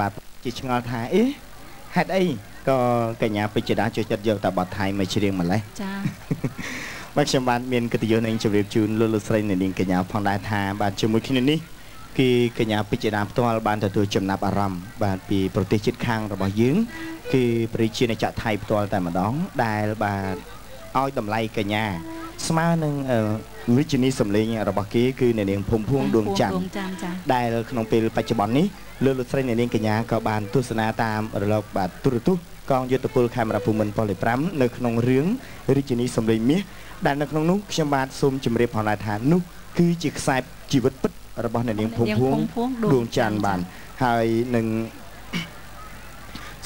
បាទជាឆ្ងល់ថាអេហេតុអីក៏កញ្ញាពេជ្រដាចូលចិត្តយកតែបទថៃមកច្រៀងម្លេះចាបាទខ្ញុំបាទមានកិត្តិយសនឹងជម្រាបជូនលោកលោកស្រីអ្នកនាងកញ្ញាផងដែរថាបាទជាមួយគ្នានេះគឺកញ្ញាពេជ្រដាផ្ទាល់បានទទួលចំណាប់អារម្មណ៍បាទពីប្រទេសជិតខាងរបស់យើងគឺប្រជាណាចក្រថៃផ្ទាល់តែម្ដងដែលបាទឲ្យតម្លៃកញ្ញា ស្មើនឹងអឺវិជ្ជានីសម្លេងរបស់គេគឺអ្នកនាងភូមិភួងដួងច័ន្ទដួងច័ន្ទចាដែលក្នុងពេលបច្ចុប្បន្ននេះលោកលោកស្រីអ្នកនាងកញ្ញាក៏បានទស្សនាតាមរលកបាទទូរទស្សន៍កងយុទ្ធពលខេមរៈភូមិន្ទប៉ូលី5នៅក្នុងរឿងរាជិនីសម្លេងមាសដែលនៅក្នុងនោះខ្ញុំបាទសូមជម្រាបផងដែរថានោះគឺជាខ្សែជីវិតពិតរបស់អ្នកនាងភូមិភួងភូមិភួងដួងច័ន្ទបានហើយនឹង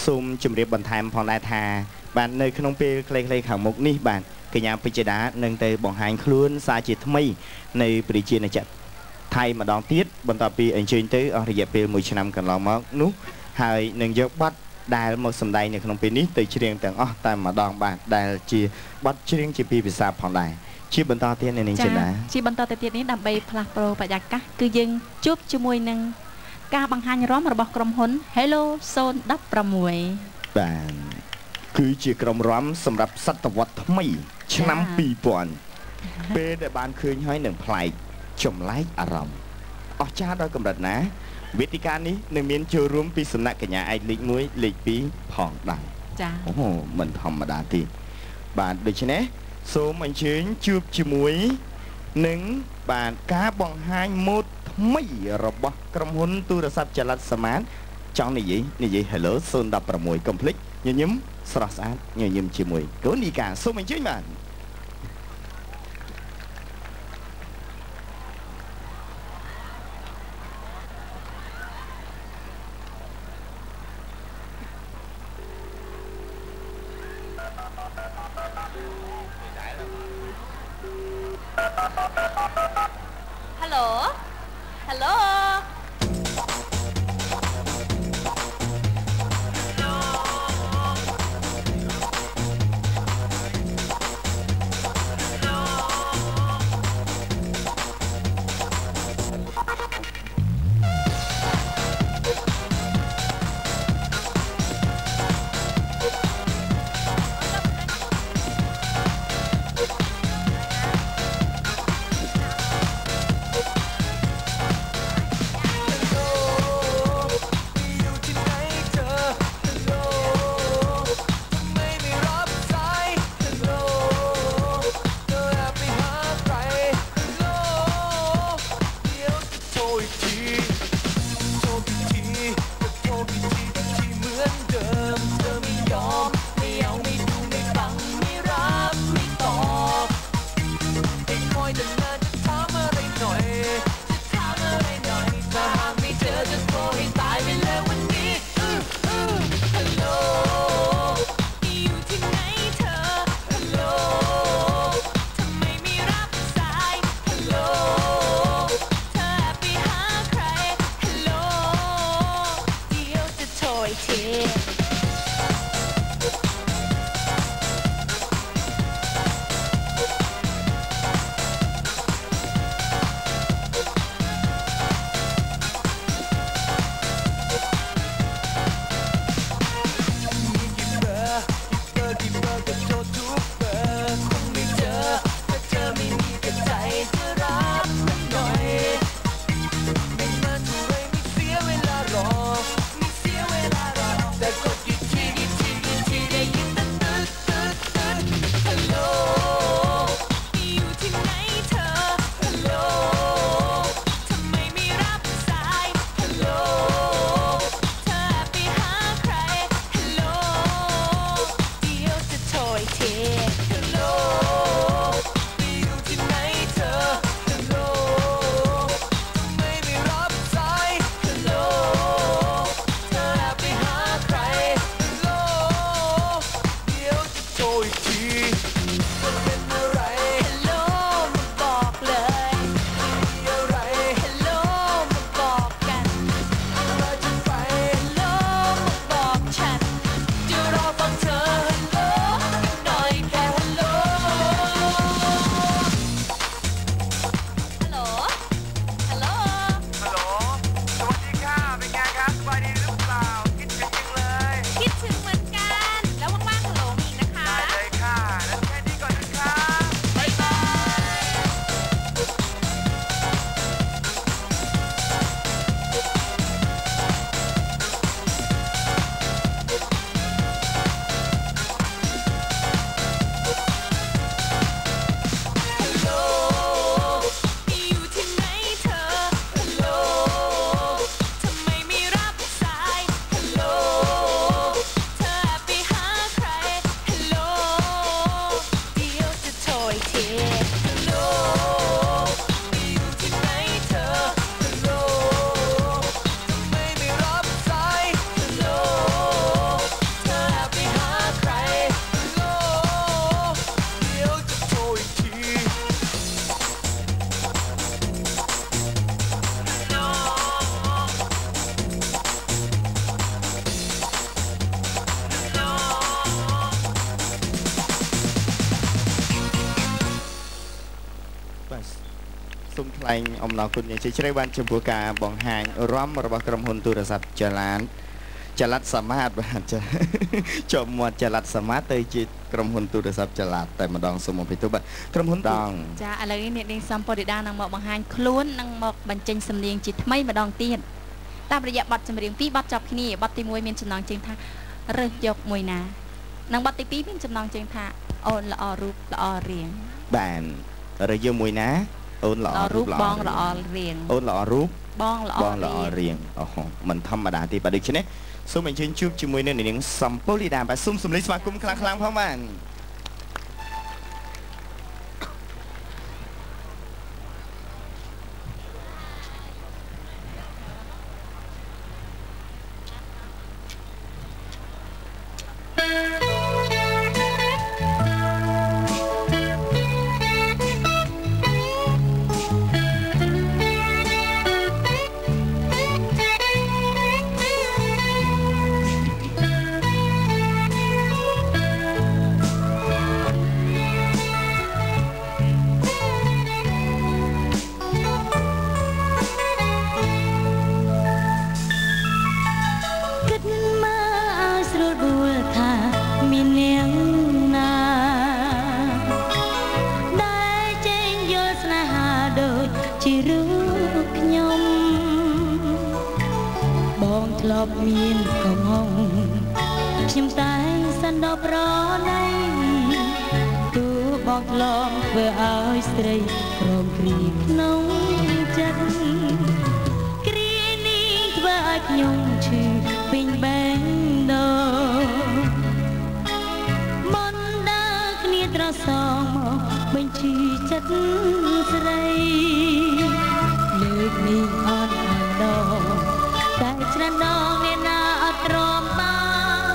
សូមជម្រាបបន្ថែមផងដែរថាបាទនៅក្នុងពេលខ្លីៗខាងមុខនេះបាទ កញ្ញាពេជ្រដានឹងទៅបង្ហាញខ្លួនសារជាថ្មី នៃប្រជាណាចក្រថៃម្ដងទៀតបន្ទាប់ពីអញ្ជើញទៅអស់រយៈពេល1ឆ្នាំកន្លងមកនោះហើយនឹងយកបទដែលមកសម្ដែងនៅក្នុងពេលនេះទៅច្រៀងទាំងអស់តែម្ដងបាទដែលជាបទច្រៀងជាពីរភាសាផងដែរជាបន្តទៀតនៅនាងចិន្តាជាបន្តទៅទៀតនេះដើម្បីផ្លាស់ប្ដូរបរិយាកាសគឺយើងជួបជាមួយនឹងការបង្ហាញរំរបស់ក្រុមហ៊ុន Hello 016បាទគឺជាក្រុមរំសម្រាប់សតវត្សថ្មី ឆ្នាំ2000ពេលដែលបានឃើញហើយនឹងប្លែកចម្លែកអារម្មណ៍អស្ចារ្យដល់កម្រិតណាវេទិកានេះនឹងមានចូលរួមពីសំណាក់កញ្ញាឯកលេខ1លេខ2ផងដែរចាអូមិនធម្មតាទេបាទដូច្នេះសូមអញ្ជើញជួបជាមួយនឹងបាទការបង្ហាញម៉ូដថ្មីរបស់ក្រុមហ៊ុនទូរស័ព្ទចល័តសមាតចង់និយាយនិយាយ Hello 016កុំភ្លេចញញឹមស្រស់ស្អាតញញឹមជាមួយកូនីកាសូមអញ្ជើញបាទ Hello? Hello អំណរគុណយ៉ាងជ្រាលជ្រៅបានចំពោះការបង្ហាញរំរបស់ក្រុមហ៊ុនទូរស័ព្ទចល័តចល័តសមាតបាទចាជាប់មាត់ចល័តសមាតទៅជាក្រុមហ៊ុនទូរស័ព្ទចល័តតែម្ដងសូមអភ័យទោសបាទក្រុមហ៊ុនដងចាឥឡូវនេះអ្នកនាងសំពុរិដានឹងមកបង្ហាញខ្លួននិងមកបញ្ចេញសំនៀងជាថ្មីម្ដងទៀតតាមរយៈបទចម្រៀងពីរបទចប់គ្នាបទទី1មានចំណងជើងថារើសយកមួយណានិងបទទី2មានចំណងជើងថាអូនល្អរូបល្អរាងបានរើយើងមួយណា អូនល្អល្អរូបបងល្អរាងអូនល្អរូបបងល្អបងល្អរាងរៀងអូហូមិនធម្មតាទេបាទដូច្នេះសូមអញ្ជើញជួបជាមួយនឹងនាងសំពូលីដាបាទសូមសម្លេងស្វាគមន៍ខ្លាំងៗផងបាទ ធ្លាប់មានកំហុសខ្ញុំតែងសន្តិប្រណីទូបងធ្លាប់ធ្វើឲ្យស្រីក្រំគ្រីក្នុងចិត្តគ្រានេះធ្វើឲ្យខ្ញុំឈឺពេញបែងដោមនដើរគ្នាត្រសងមកបញ្ឈឺចិត្តស្រីលើកនេះអត់អត់ដងតែច្រើន ដងអ្នកណាអត់ទ្រាំបាន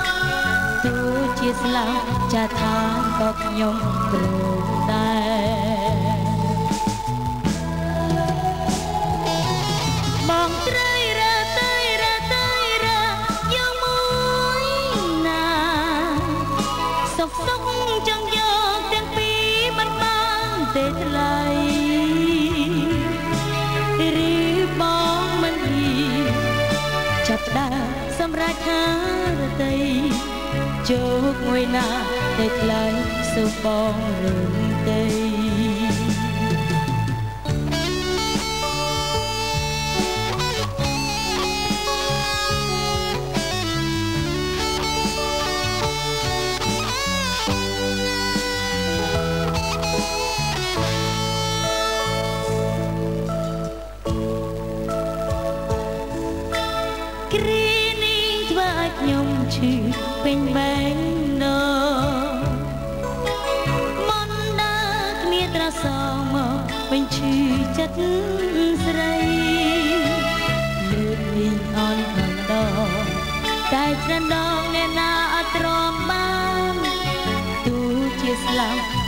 ទោះជាស្លាប់ចាថាក៏ខ្ញុំព្រម សម្រាប់ខារតីជោគមួយណាតែថ្លៃសូមបងរឿ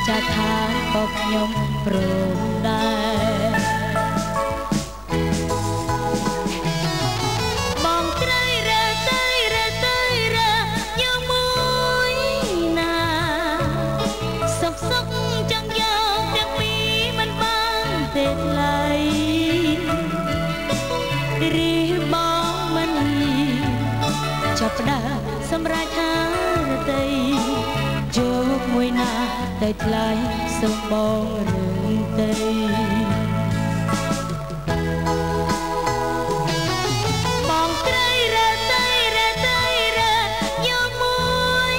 ចាស់ថាក៏ខ្ញុំព្រម តែថ្លៃសូមបងរឿងទេបងត្រីរើទៅរើទៅរើយកមួយ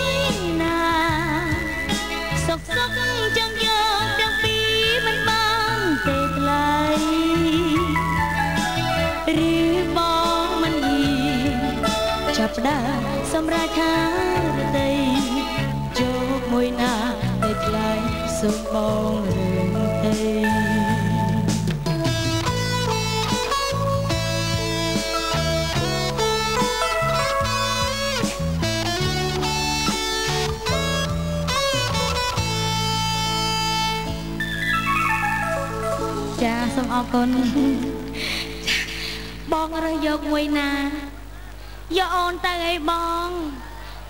ណាសុកសុកចង់យកទាំងពីរមិនបានទេថ្លៃឬបងមិនហ៊ានចាប់ផ្ដើមសម្រាប់ខា សូមបងរឿងទេចាសូមអរគុណបងរើសយកមួយណាយកអូនទៅអីបង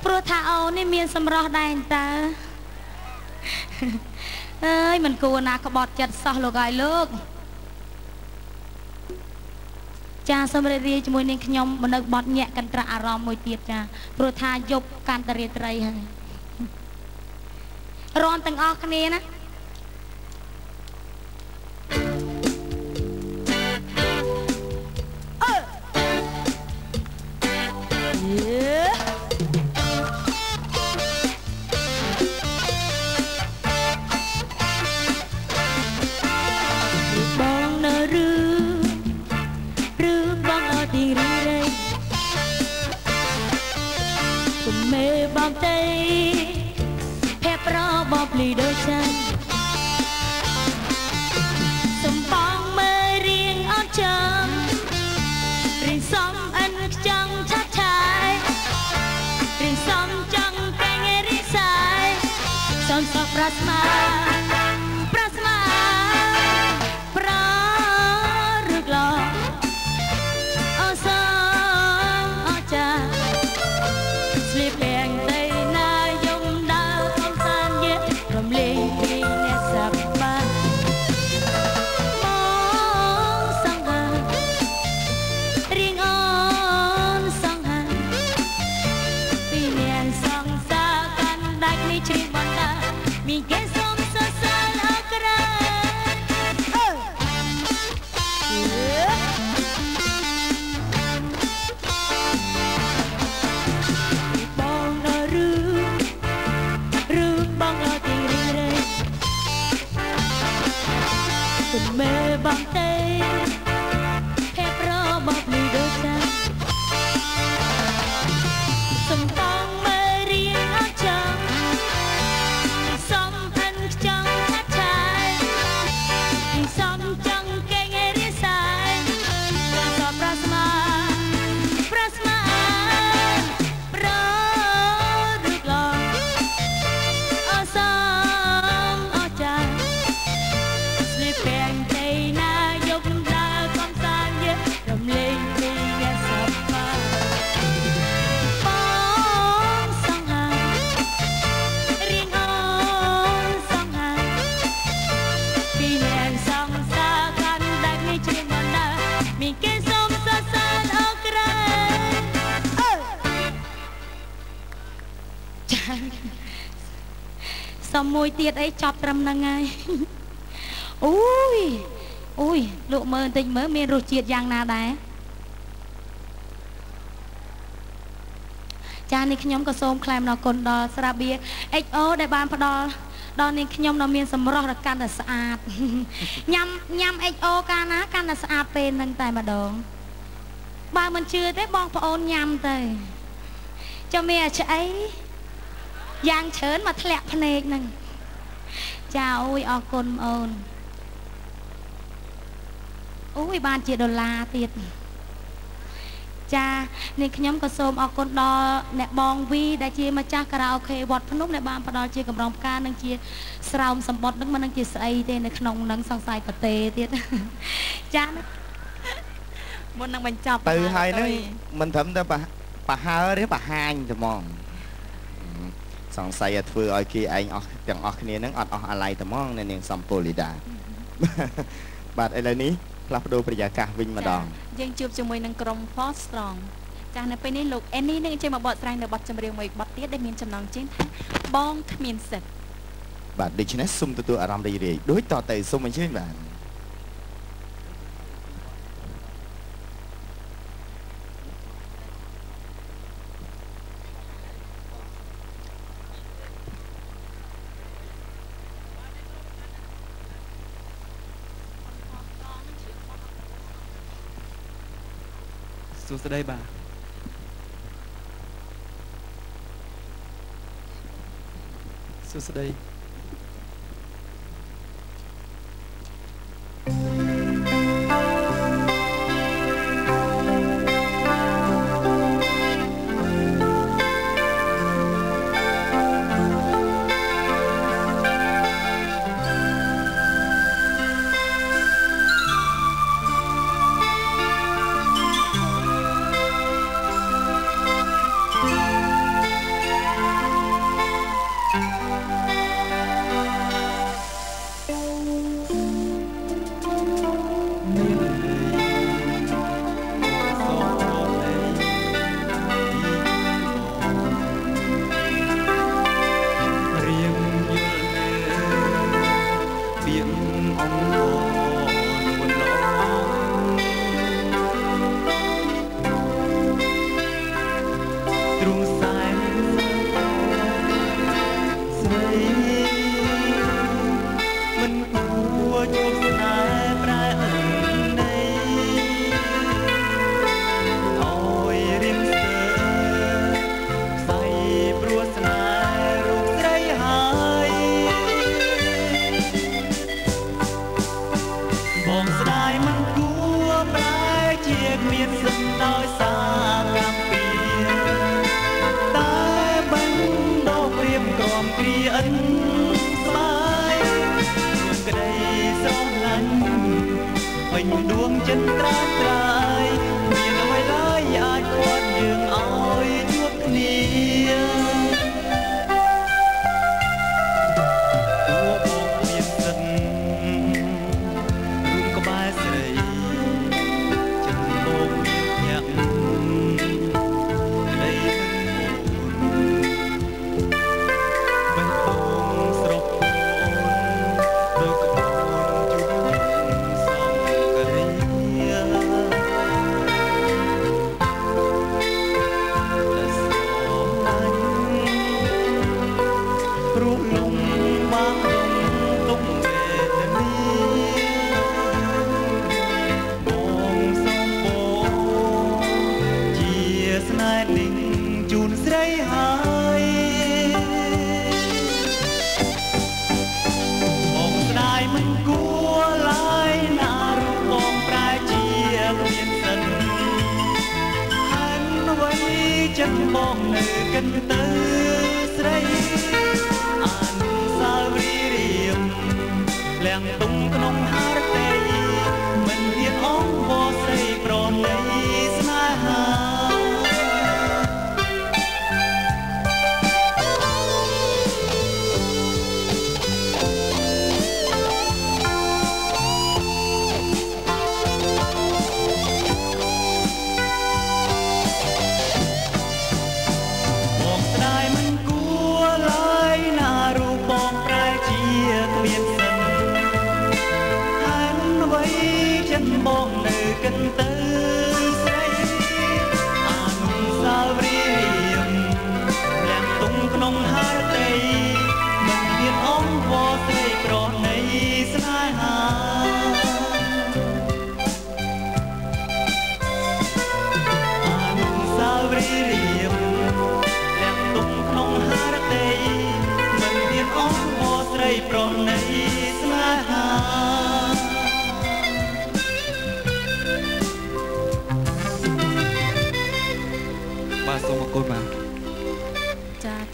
ព្រោះថាអូននេះមានសម្រស់ដែរតើអើយមិន គួរណាក្បត់ចិត្តសោះលោកហើយលោកចាសូមរីករាយជាមួយនាងខ្ញុំមកនៅបត់ញាក់កន្ត្រាក់អារម្មណ៍មួយទៀតចាព្រោះថាយប់កាន់តរាត្រីហើយរំទាំងអស់គ្នាណា មួយទៀតអីចប់ត្រឹមហ្នឹងហើយអូយអូយលោកមើលបន្តិចមើលមានរសជាតិយ៉ាងណាដែរចានេះខ្ញុំក៏សូមថ្លែងអំណរគុណដល់ស្រាបៀ XO ដែលបានផ្ដល់ដល់នាងខ្ញុំនៅមានសម្រស់ដ៏កាន់តែស្អាតញ៉ាំញ៉ាំ XO កាលណាកាន់តែស្អាតពេលហ្នឹងតែម្ដងបើមិនជឿទេបងប្អូនញ៉ាំទៅចាំមានអាឆ្អីយ៉ាងច្រើនមកធ្លាក់ភ្នែកហ្នឹង ចាអូយអរគុណអូនអូយបានជាដុល្លារទៀតចានេះខ្ញុំក៏សូមអរគុណដល់អ្នកបងវីដែលជាម្ចាស់ការ៉ាអូខេវត្តភ្នំដែលបានផ្ដល់ជាកម្រងផ្កានិងជាស្រោមសម្បត្តិនឹងមិននឹងជាស្អីទេនៅក្នុងនឹងសង្ស័យប្រទេទៀតចាមុននឹងបញ្ចប់ទៅហើយតុហ្នឹងមិនត្រឹមតែប្រប្រហើរទេប្រហាញតែហ្មង សង្ស័យឲ្យធ្វើឲ្យគេឯងអស់ទាំងអស់គ្នាហ្នឹងអត់អស់អាល័យតែហ្មងនៅនាងសំពូលីដាបាទឥឡូវនេះផ្លាស់ប្ដូរប្រយាកាសវិញម្ដងចាយើងជួបជាមួយនឹងក្រុម Four Strong ចាស់នៅពេលនេះលោក Annie នឹងចេញមកបកស្រាយនៅបទចម្រៀងមួយបទទៀតដែលមានចំណងជើងថាបងគ្មានសិទ្ធិបាទដូច្នេះសូមទទួលអារម្មណ៍រីករាយដូចតទៅសូមអញ្ជើញបាទ សួស្តីបាទសួស្តី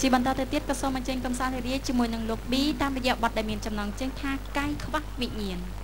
ជាបន្តទៅទៀតក៏សូមអញ្ជើញកំសាន្តរីរាយជាមួយនឹងលោក B តាមរយៈបទដែលមានចំណងជើងថាកាយខ្វះវិញ្ញាណ។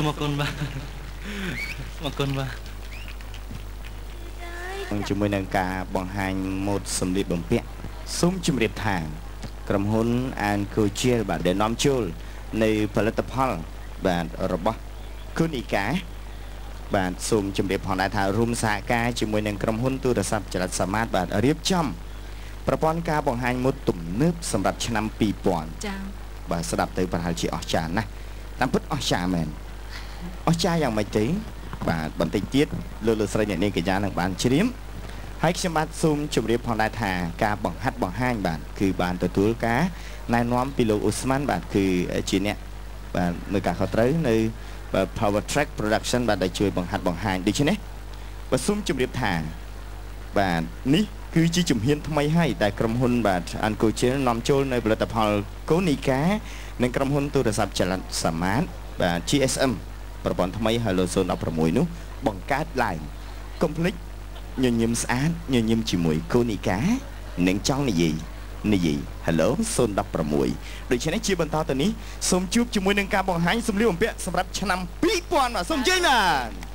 សូមអរគុណបាទសូមអរគុណបាទជាមួយនឹងការបង្ហាញម៉ូដសម្លៀកបំពាក់សូមជម្រាបថាក្រុមហ៊ុនអានកូជាលបាទដែលនាំចូលនៅផលិតផលបាទរបស់គុណីកាបាទសូមជម្រាបផងដែរថារួមសហការជាមួយនឹងក្រុមហ៊ុនទូរស័ព្ទចល័តសមត្ថបាទរៀបចំប្រព័ន្ធការបង្ហាញម៉ូដទំនើបសម្រាប់ឆ្នាំ2000ចា៎បាទស្ដាប់ទៅប្រហែលជាអស្ចារ្យណាស់តាមពិតអស្ចារ្យមែន អស្ចារ្យយ៉ាងម៉េចទេបាទបន្តិចទៀតលោកលោកស្រីអ្នកនាងកញ្ញានឹងបានជ្រាបហើយខ្ញុំបាទសូមជម្រាបផងដែរថាការបង្ហាត់បង្ហាញបាទគឺបានទទួលការណែនាំពីលោកអ៊ូស្មានបាទគឺជាអ្នកបាទមើលការខុសត្រូវនៅបាទ Power Track Production បាទដែលជួយបង្ហាត់បង្ហាញដូច្នេះបាទសូមជម្រាបថាបាទនេះគឺជាជំហានថ្មីហើយដែលក្រុមហ៊ុនបាទអានគូជិលនាំចូលនៅផលិតផលកូនីកានិងក្រុមហ៊ុនទូរស័ព្ទចល័តសមាតបាទ GSM ប្រព័ន្ធថ្មី Hello Zone 16នោះបង្កើតឡើងកុំភ្លេចញញឹមស្អាតញញឹមជាមួយកូនីកានិងចង់និយាយនិយាយ Hello 016ដូច្នេះជាបន្តទៅនេះសូមជួបជាមួយនឹងការបង្ហាញសម្លៀកបំពាក់សម្រាប់ឆ្នាំ2000បាទសូមជើញបាទ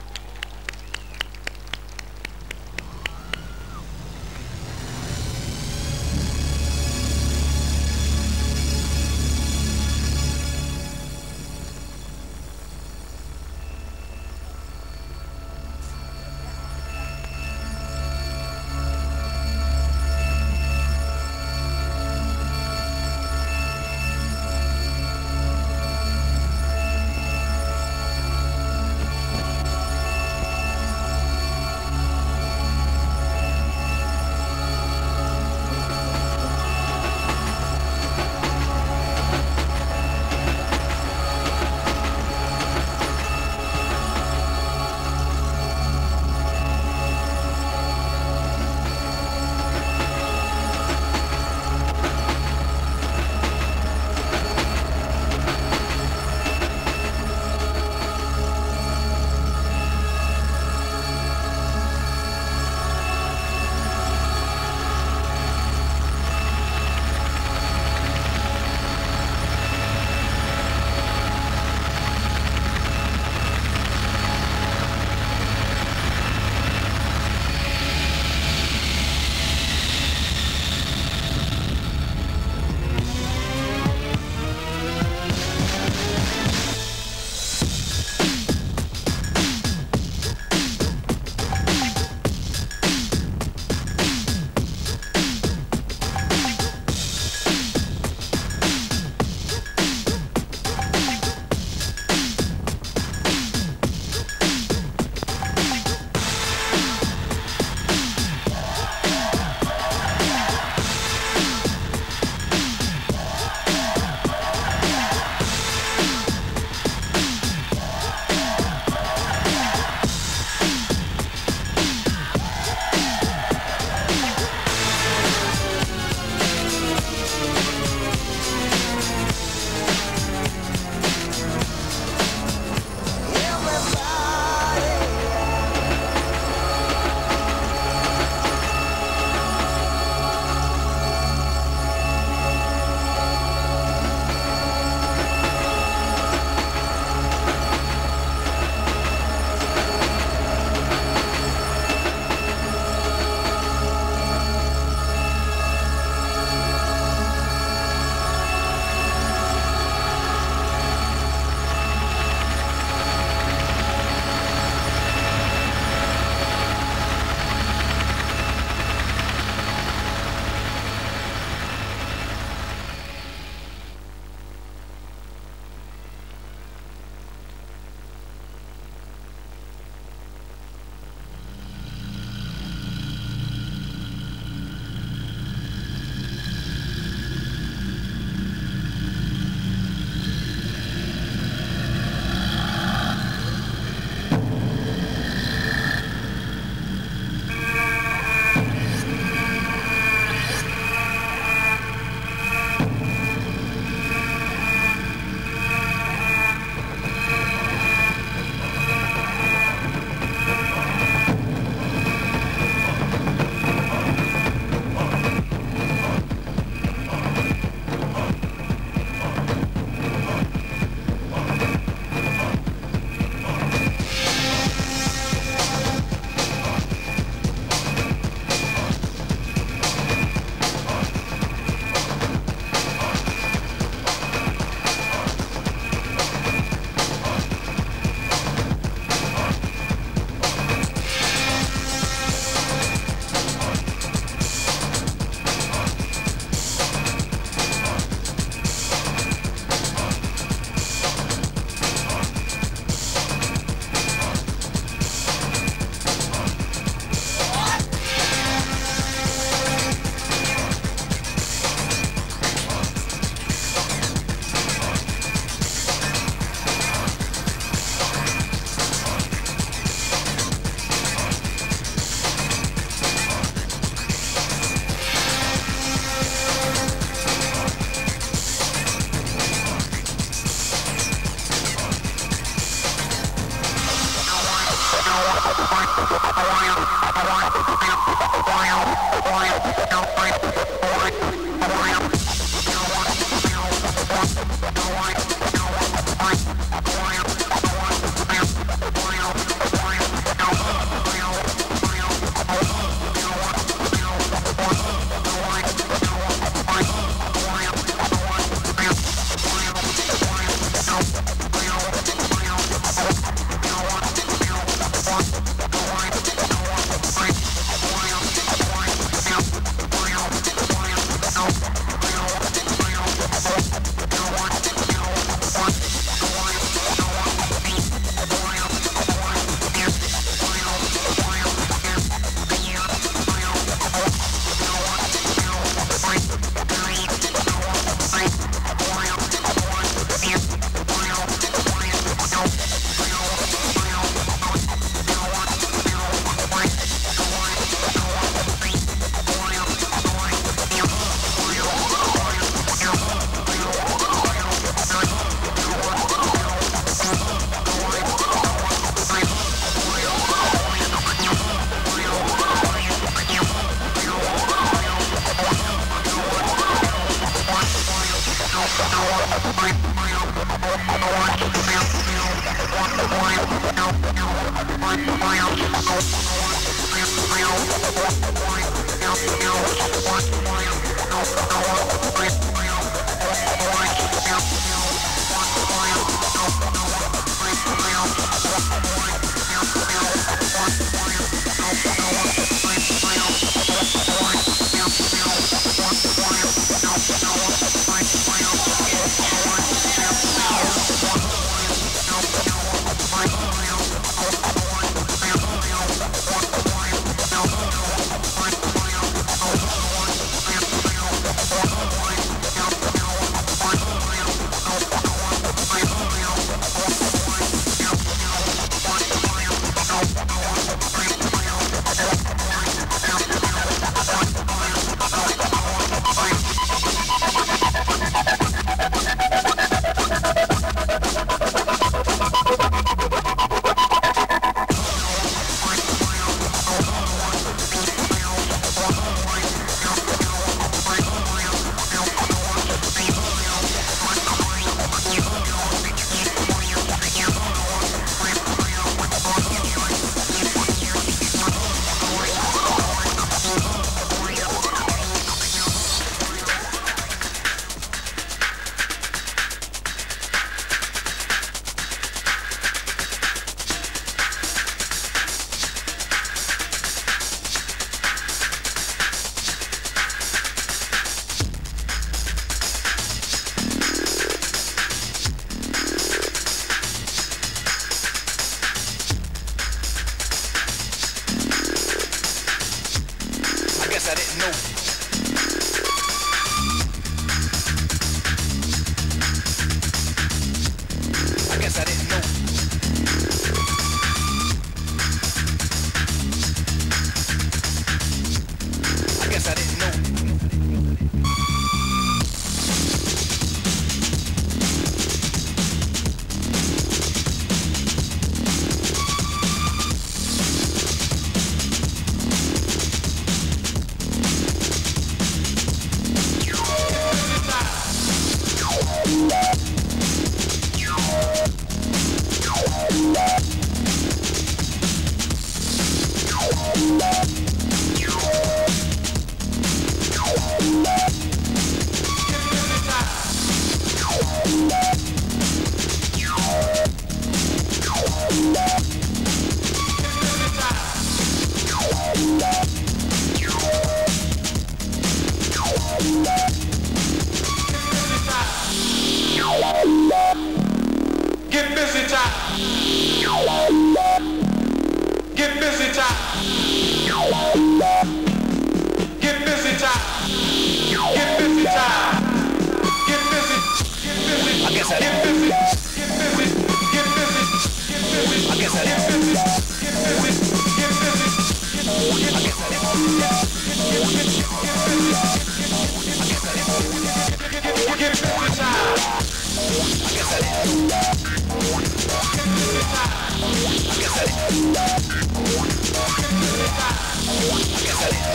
Thank.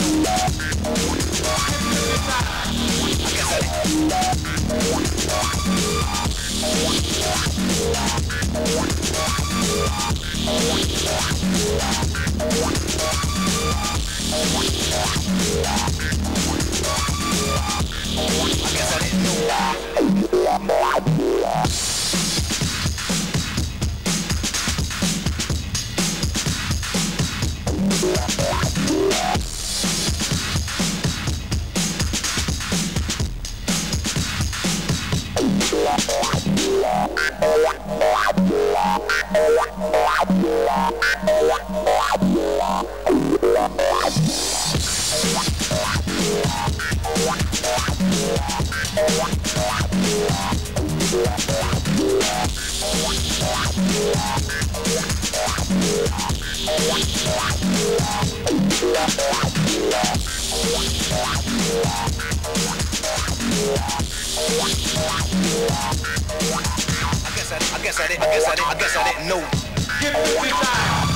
I guess I didn't know that. I guess I, I guess I didn't, I guess I didn't, I guess I didn't know. Get hypnotized.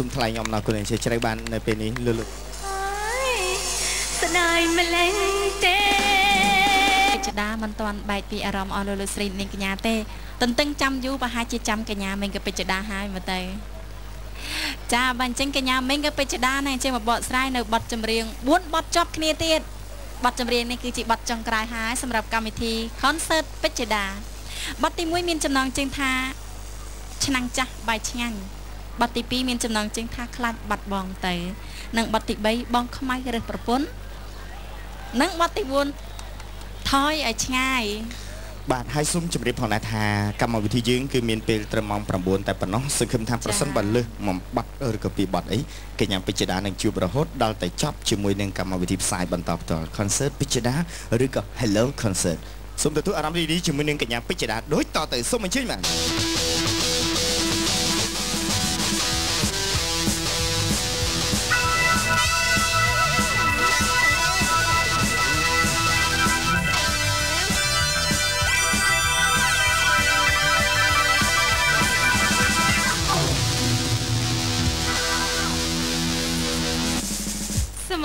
សូមថ្លែងអំណរគុណអញ្ជើញជ្រៅបាននៅពេលនេះលឺលឺស្ដាយម្លេះទេពេជ្ជដាមិនទាន់បែកពីអារម្មណ៍អស់លោកលោកស្រីនាងកញ្ញាទេតន្ទឹងចាំយូរប្រហែលជាចាំកញ្ញាមិញក៏ពេជ្ជដាហើយមើលទៅចាបើអញ្ចឹងកញ្ញាមិញក៏ពេជ្ជដាណាអញ្ចឹងមកបកស្រាយនៅបទចម្រៀង4បទចប់គ្នាទៀតបទចម្រៀងនេះគឺជាបទចុងក្រោយហើយសម្រាប់កម្មវិធី concert ពេជ្ជដាបទទី1មានចំណងជើងថាឆ្នាំងចាស់បាយឆ្ងាញ់ បទទី2មានចំណងជើងថាខ្លាចបាត់បង់ទៅនិងបទទី3បងខ្មៅរើសប្រពន្ធនិងបទទី4ថយឲ្យឆ្ងាយបាទហើយសូមជម្រាបផងដែរថាកម្មវិធីយើងគឺមានពេលត្រឹមម៉ោង9តែប៉ុណ្ណោះសង្ឃឹមថាប្រសិនបើលើសមួយបាត់ឬក៏ពីរបាត់អីកញ្ញាពេជ្ជដានឹងជួបរហូតដល់តែចប់ជាមួយនឹងកម្មវិធីផ្សាយបន្តផ្ទាល់ concert ពេជ្ជដាឬក៏ Hello concert សូមទទួលអារម្មណ៍រីករាយជាមួយនឹងកញ្ញាពេជ្ជដាដូចតទៅសូមអញ្ជើញបាទ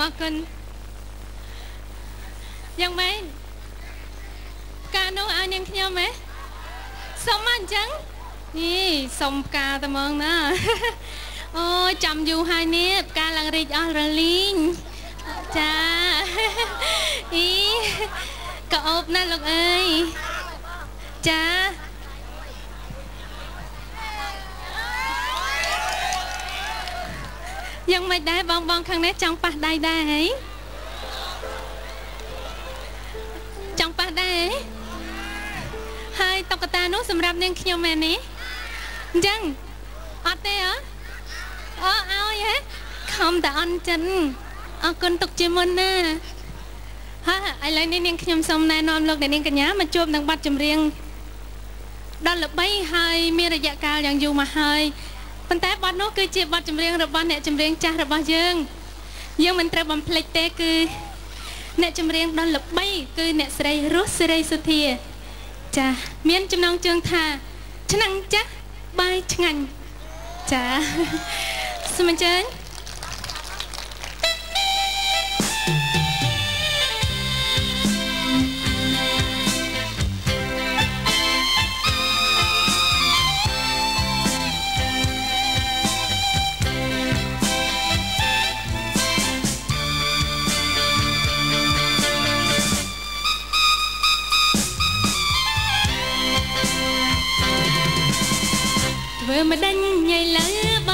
មអរគុណយ៉ាងម៉េចការនោះឲ្យនាងខ្ញុំហ៎សុំមកអញ្ចឹងនេះសុំផ្កាតែហ្មងណាអូយចាំយូរហើយនេះផ្កាឡើងរីកអស់រលីងចាអីក៏អូបណាស់លោកអើយចា យ៉ាងម៉េចដែរបងបងខាងនេះចង់ប៉ះដៃដែរហីចង់ប៉ះដែរហីហើយតុក្កតានោះសម្រាប់នាងខ្ញុំមែនទេអញ្ចឹងអត់ទេហ៎អូឲ្យហ៎ខំតែអន់ចិនអរគុណទុកជាមុនណាហើយឥឡូវនេះនាងខ្ញុំសូមណែនាំលោកអ្នកនាងកញ្ញាមកជួបនឹងប័ណ្ណចម្រៀងដល់ល្បីហើយមានរយៈកាលយ៉ាងយូរមកហើយ ប៉ុន្តែបទនោះគឺជាបទចម្រៀងរបស់អ្នកចម្រៀងចាស់របស់យើង យើងមិនត្រូវបំភ្លេចទេគឺ អ្នកចម្រៀងដ៏ល្បី គឺអ្នកស្រីរស់សេរីសុធា ចាមានចំណងជើងថាឆ្នាំងចាស់បាយឆ្ងាញ់ចាសូមអញ្ជើញ ធ្វើមិនដេញញ៉ៃលើប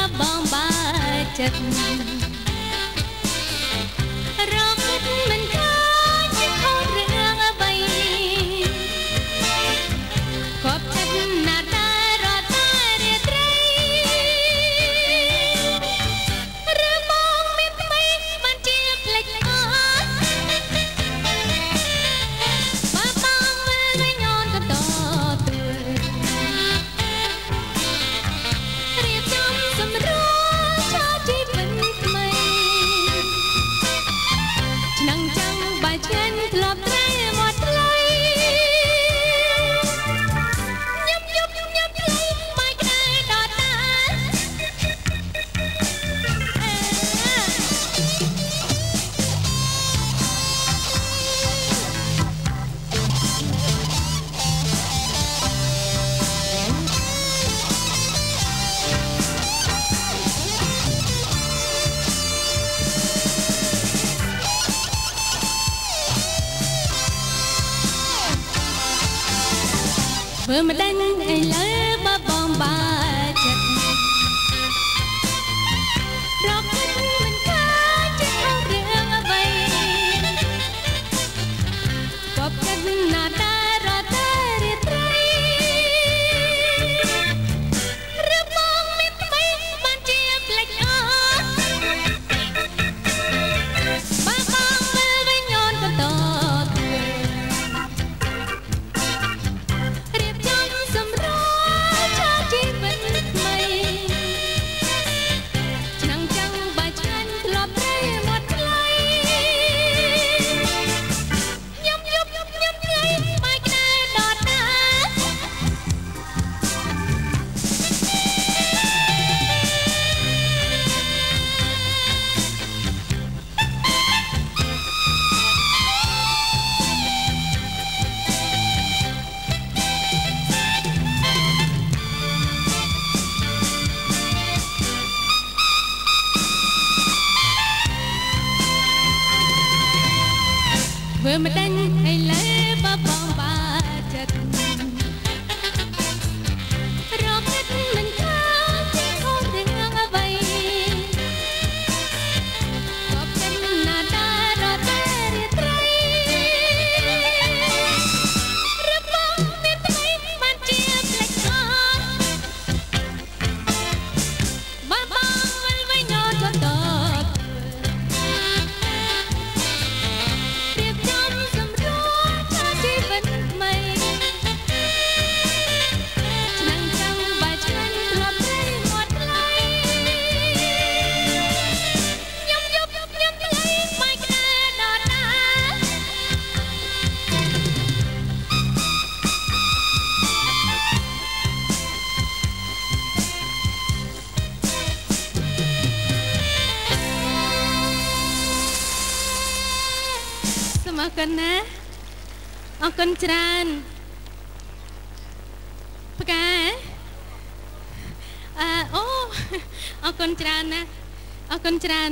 គុណច្រើនផ្កាអឺអូអរគុណច្រើនណាអរគុណច្រើន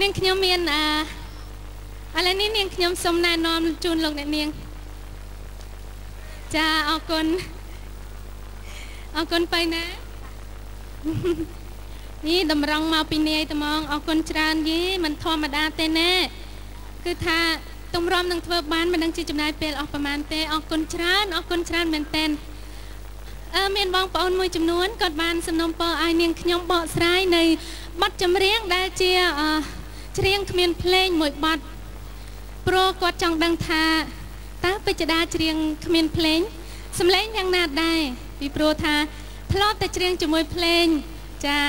នាងខ្ញុំមានអឺឥឡូវនេះនាងខ្ញុំសូមណែនាំជូនលោកអ្នកនាងចាអរគុណអរគុណបៃណានេះតម្រង់មកពីនាយត្មងអរគុណច្រើនយីមិនធម្មតាទេណែគឺថា ទម្រាំនឹងធ្វើបានមិនដឹងជាចំណាយពេលអស់ប្រហែលទេអរគុណច្រើនអរគុណច្រើនមែនតើអឺមានបងប្អូនមួយចំនួនគាត់បានសំណូមពរឲ្យនាងខ្ញុំបកស្រាយនៅបទចម្រៀងដែលជាអឺច្រៀងគ្មានភ្លេងមួយបទព្រោះគាត់ចង់ដឹងថាតើពេជ្ជតាច្រៀងគ្មានភ្លេងសំឡេងយ៉ាងណាដែរពីព្រោះថាធ្លាប់តែច្រៀងជាមួយភ្លេងចា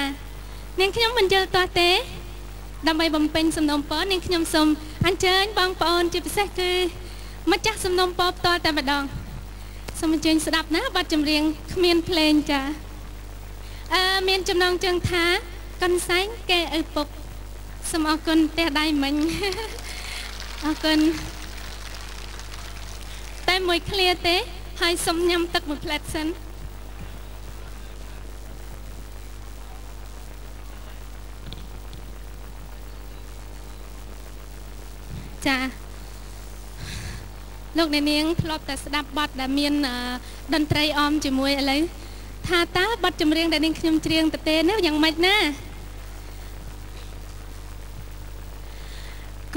នាងខ្ញុំមិនយល់តោះទេ ដើម្បីបំពេញសំណុំពរនាងខ្ញុំសូមអញ្ជើញបងប្អូនជាពិសេសគឺម្ចាស់សំណុំពរផ្ទាល់តែម្ដងសូមអញ្ជើញស្ដាប់ណាបទចម្រៀងគ្មានភ្លេងចាអឺមានចំណងជើងថាកនសែងកែឪពុកសូមអរគុណផ្ទះដៃមិញអរគុណតែមួយឃ្លាទេហើយសូមញ៉ាំទឹកមួយផ្លែតសិន ចាលោកអ្នកនាងធ្លាប់តែស្ដាប់បទដែលមានអឺតន្ត្រីអមជាមួយឥឡូវថាតើបទចម្រៀងដែលនាងខ្ញុំច្រៀងទៅទេនោះយ៉ាងម៉េចណា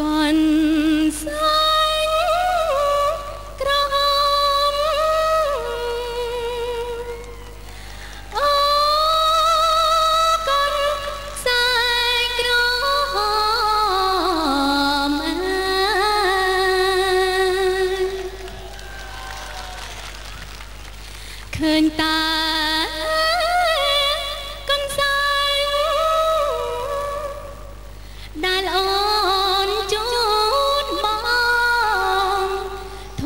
កូនសា ញតាកូនសាយដែលអូនជូនបងធ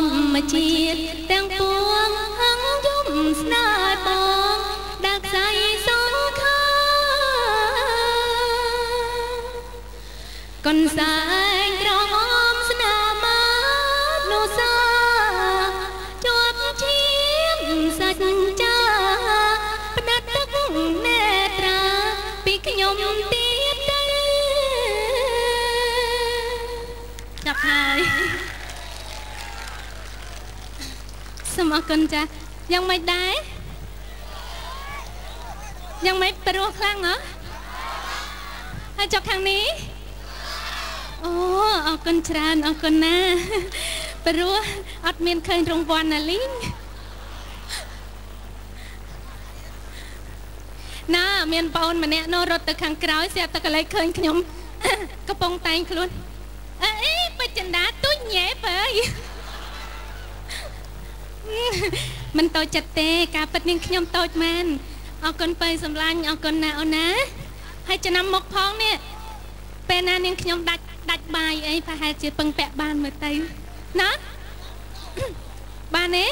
ម្មជាតិទាំងពួងហឹងយំស្នេហ៍បងដែលខ្សែសងខាកូនសែង អរគុណចាយ៉ាងម៉េចដែរយ៉ាងម៉េចព្រោះខ្លាំងហ៎ហើយចុះខាងនេះអូអរគុណច្រើនអរគុណណាព្រោះអត់មានឃើញរង្វាន់ណាលីងណាមានបងអូនម្នាក់នោះរត់ទៅខាងក្រោយស្រាប់តែកន្លែងឃើញខ្ញុំកំពុងតែងខ្លួនអេអីបិចិន្តាទុញញ៉ែបើ មិនតូចចិត្តទេ ការពិតនាងខ្ញុំតូចមែនអរគុណបើសម្លាញ់អរគុណណាអូនណាហើយចំណាំមុខផងនេះពេលណានាងខ្ញុំដាច់ដាច់បាយអីប្រហែលជាពឹងពាក់បានមើលទៅណាបានទេ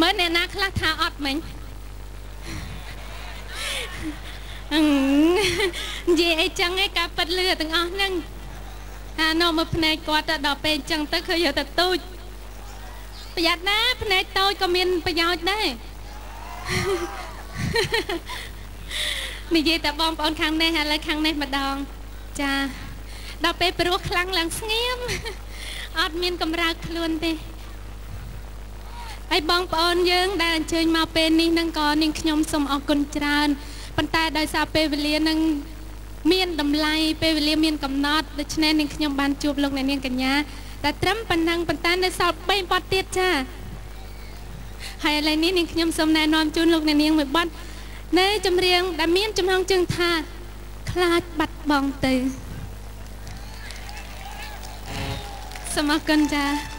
មើលអ្នកណាខ្លះថាអត់មិញអឺនិយាយអីចឹងឯងការប៉ិតលឺទាំងអស់ហ្នឹងអានោះមើលភ្នែកគាត់ទៅដល់ពេលអញ្ចឹងទៅឃើញតែទូច ប្រយ័ត្នណាភ្នែកតូចក៏មានប្រយោជន៍ដែរនិយាយតែបងប្អូនខាងនេះឥឡូវខាងនេះម្ដង ចាដល់ពេលព្រោះខ្លាំងឡើងស្ងៀមអត់មានកម្រើកខ្លួនទេហើយបងប្អូនយើងដែលអញ្ជើញមកពេលនេះនឹងក៏នាងខ្ញុំសូមអរគុណច្រើនប៉ុន្តែដោយសារពេលវេលានឹងមានតម្លៃពេលវេលាមានកំណត់ដូច្នេះនាងខ្ញុំបានជួបលោកអ្នកនាងកញ្ញា តែត្រឹមប៉ុណ្ណឹងប៉ុន្តែនៅសល់3បទទៀតចាហើយឥឡូវនេះនាងខ្ញុំសូមណែនាំជូនលោកអ្នកនាងមួយបទនៅចម្រៀងដែលមានចំណងជើងថា ខ្លាចបាត់បង់ទៅសូមអរគុណចា៎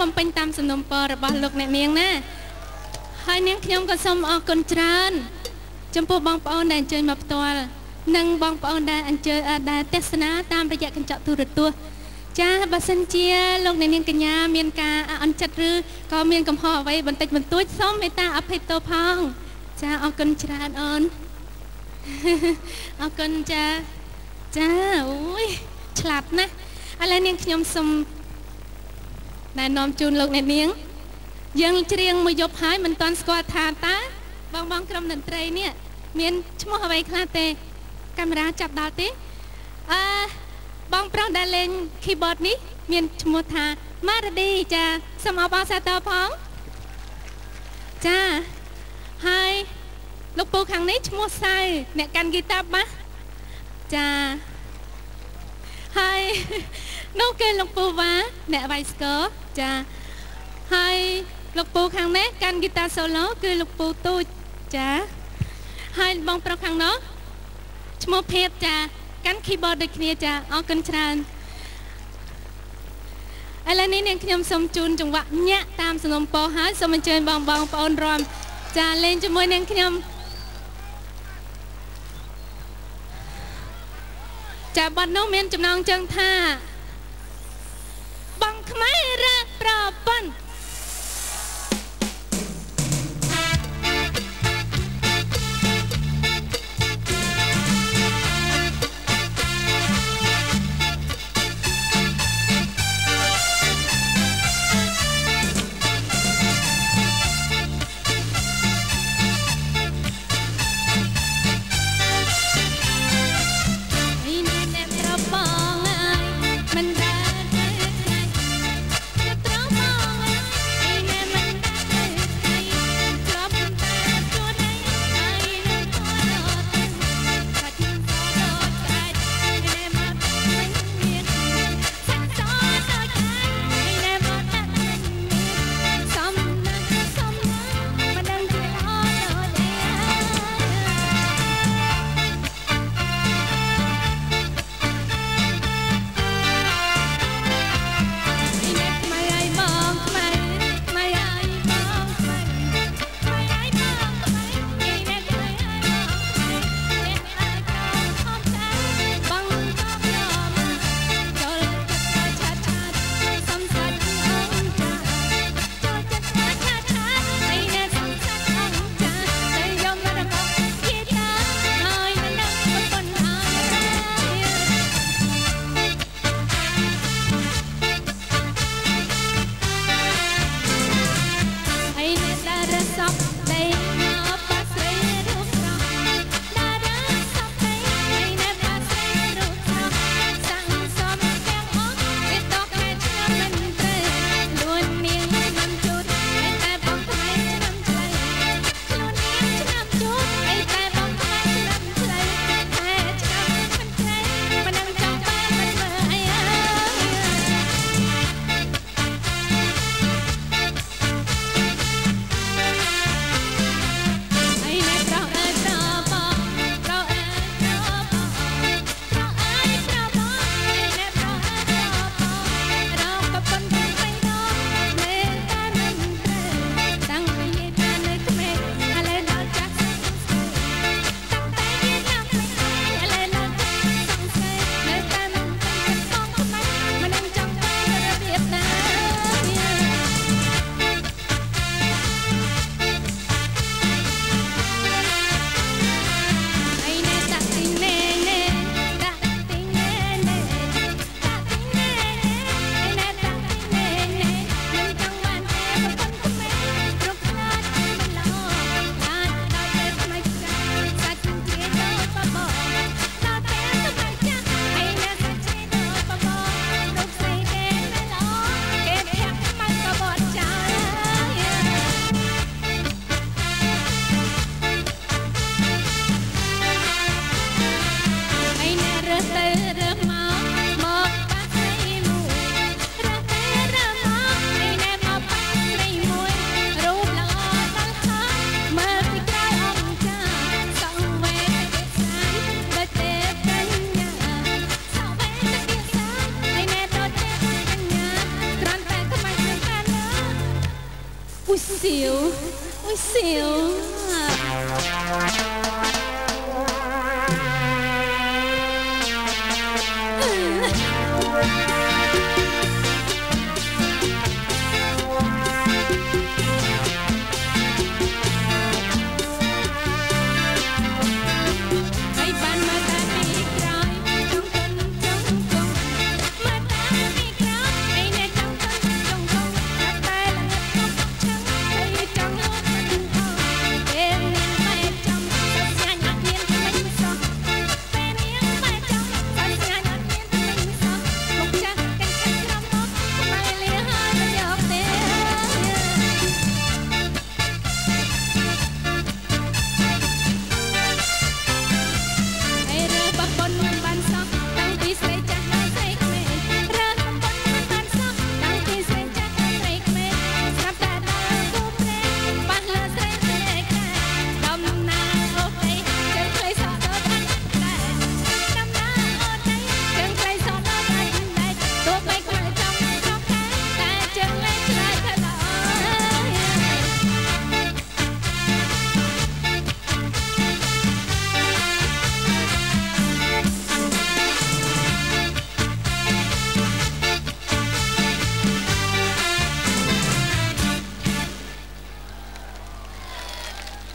បំពេញតាមសំណុំពររបស់លោកអ្នកនាងណាហើយនាងខ្ញុំក៏សូមអរគុណច្រើន ចំពោះបងប្អូនដែលអញ្ជើញមកផ្ទាល់និងបងប្អូនដែលអញ្ជើញដែលទស្សនាតាមរយៈកញ្ចក់ទូរទស្សន៍ចាបើសិនជាលោកអ្នកនាងកញ្ញាមានការអន់ចិត្តឬក៏មានកំហុសអ្វីបន្តិចបន្តួចសូមមេត្តាអភ័យទោសផង ចាអរគុណច្រើនអូនអរគុណចាចាអូយឆ្លាតណាស់ឥឡូវនាងខ្ញុំសូម ណែនាំជូនលោកអ្នកនាង យើងច្រៀងមួយយប់ហើយមិនទាន់ស្គាល់ថាតើបងបងក្រុមតន្ត្រីនេះមានឈ្មោះអ្វីខ្លះទេកាមេរ៉ាចាប់ដល់ទេអឺបងប្រុសដែលលេង keyboard នេះ មានឈ្មោះថា Maradi ចាសូមអបអរសាទរផងចាហើយលោកពូខាងនេះឈ្មោះសៅអ្នកកាន់ហ្គីតាបាសចា ហើយនោះគឺលោកពូវ៉ាអ្នកវាយស្គរចាហើយលោកពូខាងនេះកាន់ហ្គីតាសូឡូគឺលោកពូទូចចាហើយបងប្រុសខាងនោះឈ្មោះភេទចាកាន់ keyboard ដូចគ្នាចាអរគុណច្រើនឥឡូវនេះនាងខ្ញុំសូមជូនចង្វាក់ញាក់តាមសំណុំពរហើយសូមអញ្ជើញបងបងប្អូនរំចាលេងជាមួយនាងខ្ញុំ ចាបទនោះមានចំណងជើងថាបងខ្មែររ៉ាប្រពន្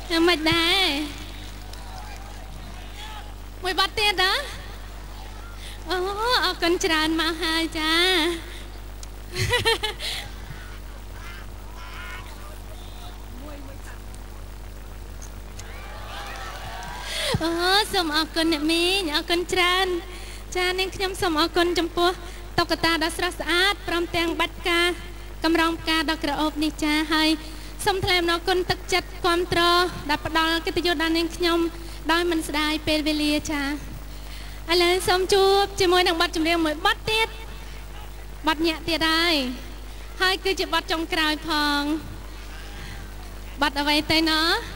យ៉ាងម៉េចដែរមួយបាត់ទៀតហ៎អូអរគុណច្រើនមកហើយចាអូសូមអរគុណអ្នកមីងអរគុណច្រើន ចានាងខ្ញុំសូមអរគុណចំពោះតុក្កតាដ៏ស្រស់ស្អាតព្រមទាំងបាច់ផ្កាកម្រងផ្កាដ៏ក្រអូបនេះចាហើយ សូមថ្លែងអំណរគុណទឹកចិត្តគ្រប់ត្រដែលផ្ដល់កិត្តិយសដល់នាងខ្ញុំដោយមិនស្ដាយពេលវេលាចាឥឡូវសូមជួបជាមួយនឹងបទចម្រៀងមួយបទទៀតបទញាក់ទៀតហើយហើយគឺជាបទចុងក្រោយផងបទអ្វីទៅណោះ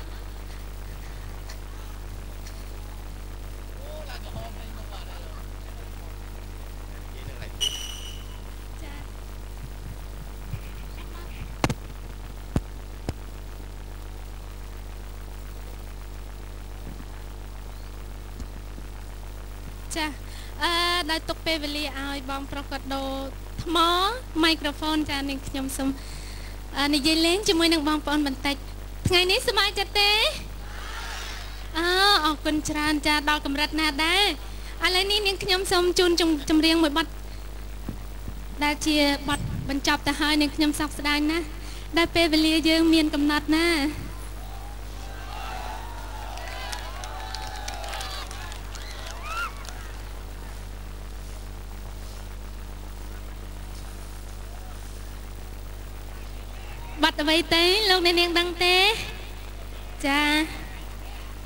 ដោយទុកពេលវេលាឲ្យបងប្រុសគាត់ដូរថ្មមីក្រូហ្វូនចានាងខ្ញុំសូមអឺនិយាយលេងជាមួយនឹងបងប្អូនបន្តិចថ្ងៃនេះសប្បាយចិត្តទេអើអរគុណច្រើនចាដល់កម្រិតណាដែរឥឡូវនេះនាងខ្ញុំសូមជូនចំចម្រៀងមួយបទដែលជាបទបញ្ចប់ទៅហើយនាងខ្ញុំសោកស្ដាយណាស់ដែលពេលវេលាយើងមានកំណត់ណាបា អ្វីទេលោកអ្នកនាងដឹងទេចា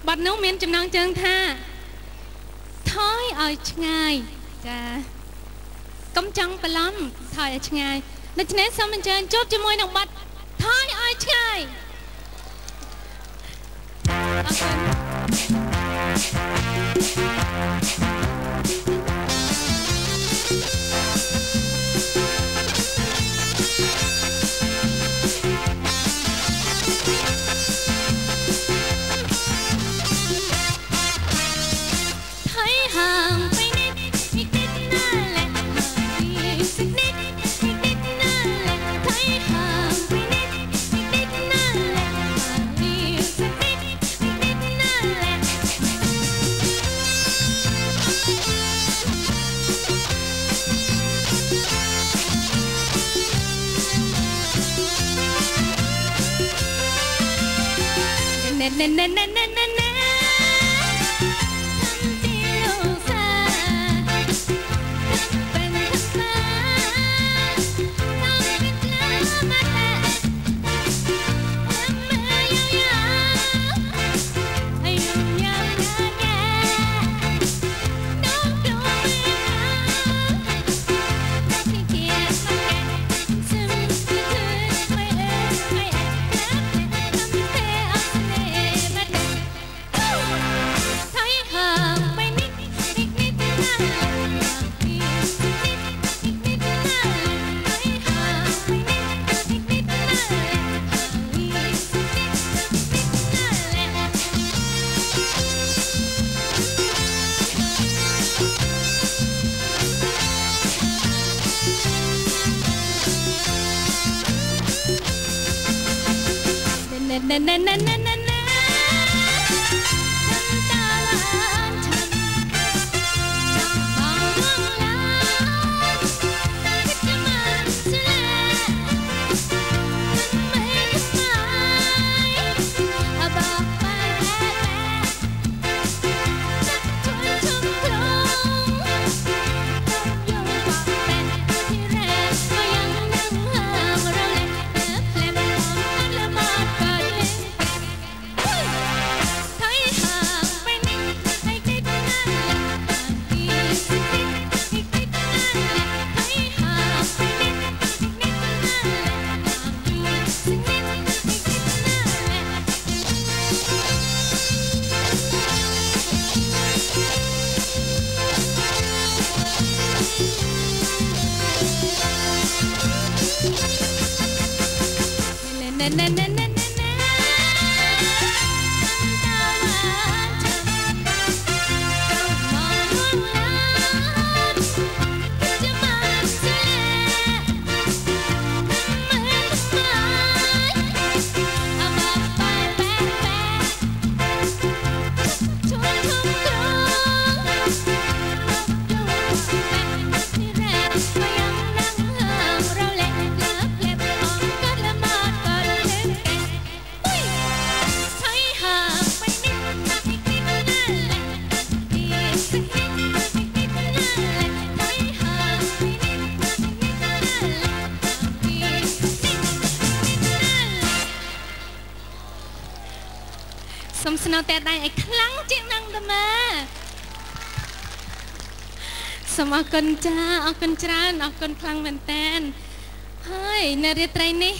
បាត់នោះមានចំណងជើងថាថយឲ្យឆ្ងាយចាកុំចង់បន្លំថយឲ្យឆ្ងាយដូច្នេះសូមអញ្ជើញជួបជាមួយនឹងបាត់ថយឲ្យឆ្ងាយអរគុណ na na na ណែណែណែណែ តែដៃឲ្យខ្លាំងជាងនឹងតមាសូមអរគុណចាអរគុណច្រើនអរគុណខ្លាំងមែនតើហើយនៅរាត្រីនេះ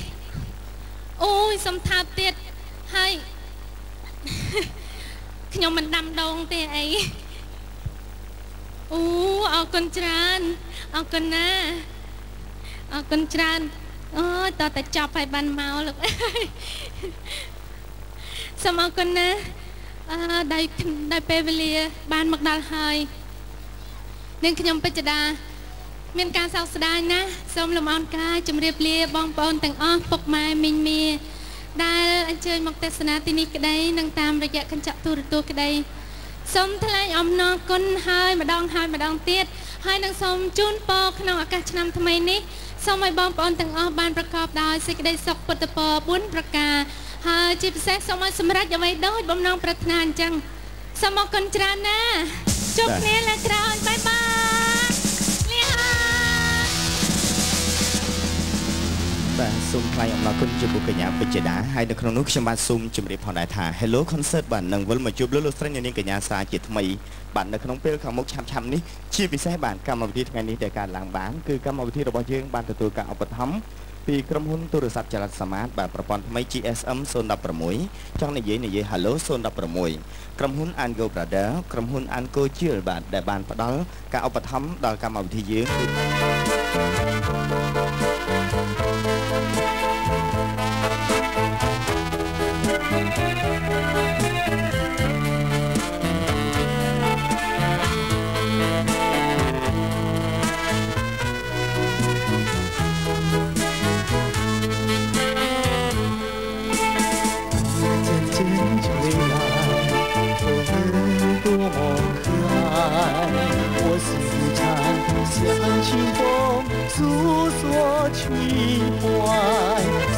អូយសុំថើបទៀតហើយខ្ញុំមិនដាំដងទេអីអូអរគុណច្រើនអរគុណណាអរគុណច្រើនអូយតើតែចប់ហើយបានមកលោកអើយសូមអរគុណណា អឺដោយដោយពេលវេលា បានមកដល់ហើយនាងខ្ញុំពេជ្ជដាមានការសោកស្ដាយណាស់សូមលំអរកាយជំរាបលាបងប្អូនទាំងអស់ពុកម៉ែមីងមាដែលអញ្ជើញមកទស្សនាទីនេះក្តីនិងតាមរយៈកញ្ចក់ទូរទស្សន៍ក្តីសូមថ្លែងអំណរគុណហើយម្ដងហើយម្ដងទៀតហើយនឹងសូមជូនពរក្នុងឱកាសឆ្នាំថ្មីនេះសូមឲ្យបងប្អូនទាំងអស់បានប្រកបដោយសេចក្តីសុខពុទ្ធពរ4ប្រការ ហើយជាពិសេសសូមឲ្យសម្រេចអ្វីដូចបំណងប្រាថ្នាអញ្ចឹងសូមអរគុណច្រើនណាជួបគ្នាលើកក្រោយបាយបាយលាហើយបាទសូមថ្លែងអំណរគុណចំពោះកញ្ញាពេជ្ជដាហើយនៅក្នុងនោះខ្ញុំបាទសូមជម្រាបផងដែរថា Hello Concert បាទនឹងវិលមកជួបលោកលោកស្រីអ្នកនាងកញ្ញាសាជាថ្មីបាទនៅក្នុងពេលខាងមុខឆាប់ឆាប់នេះជាពិសេសបាទកម្មវិធីថ្ងៃនេះដែលកើតឡើងបានគឺកម្មវិធីរបស់យើងបានទទួលការឧបត្ថម្ភ ពីក្រុមហ៊ុនទូរស័ព្ទចល័តសមាតបាទប្រព័ន្ធថ្មី GSM 016ចង់និយាយនិយាយ Hello 016ក្រុមហ៊ុន Ango Brother ក្រុមហ៊ុន Ango Chill បាទដែលបានផ្ដល់ការឧបត្ថម្ភដល់កម្មវិធីយើងគឺ 情怀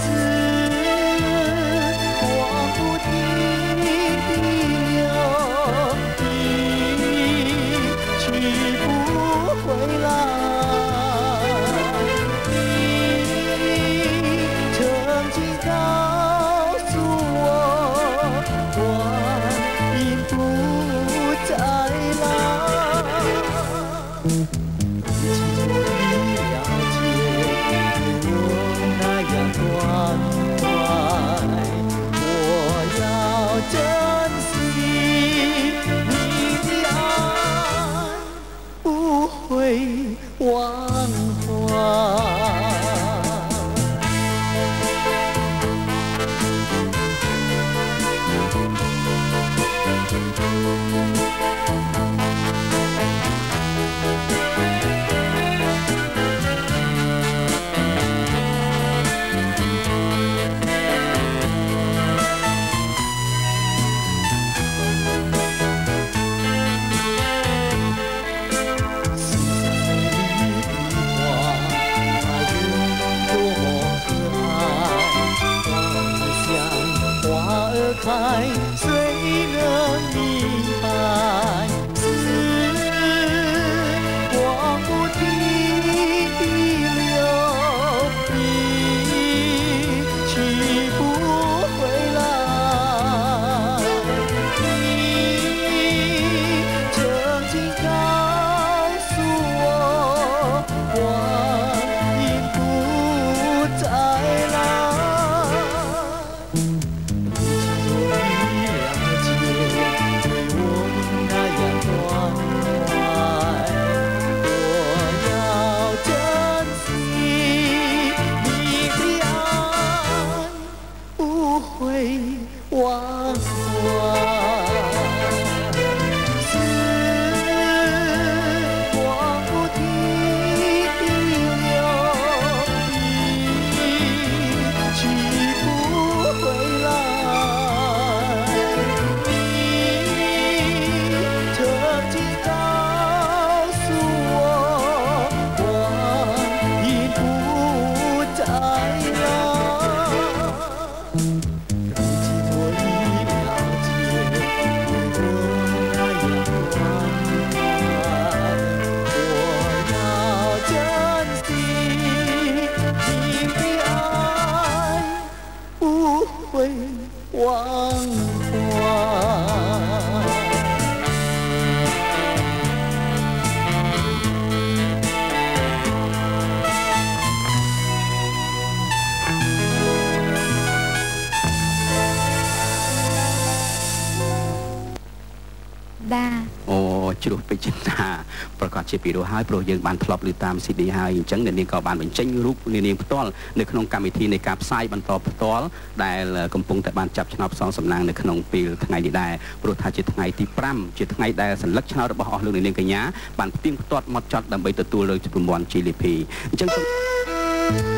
រកាសជាពីរោះហើយព្រោះយើងបានធ្លាប់លើតាម CD ហើយអញ្ចឹងអ្នកនាងក៏បានបញ្ចេញរូបអ្នកនាងផ្ទាល់នៅក្នុងកម្មវិធីនៃការផ្សាយបន្តផ្ទាល់ដែលកំពុងតែបានចាប់ឆ្នោតផ្សងសំណាងនៅក្នុងពេលថ្ងៃនេះដែរព្រោះថាជាថ្ងៃទី5ជាថ្ងៃដែលសัญลักษณ์ឆ្នោតរបស់អស់លោកអ្នកនាងកញ្ញាបានផ្ទៀងផ្ទាត់មកចត់ដើម្បីទទួលលើរង្វាន់ GLP អញ្ចឹងសូម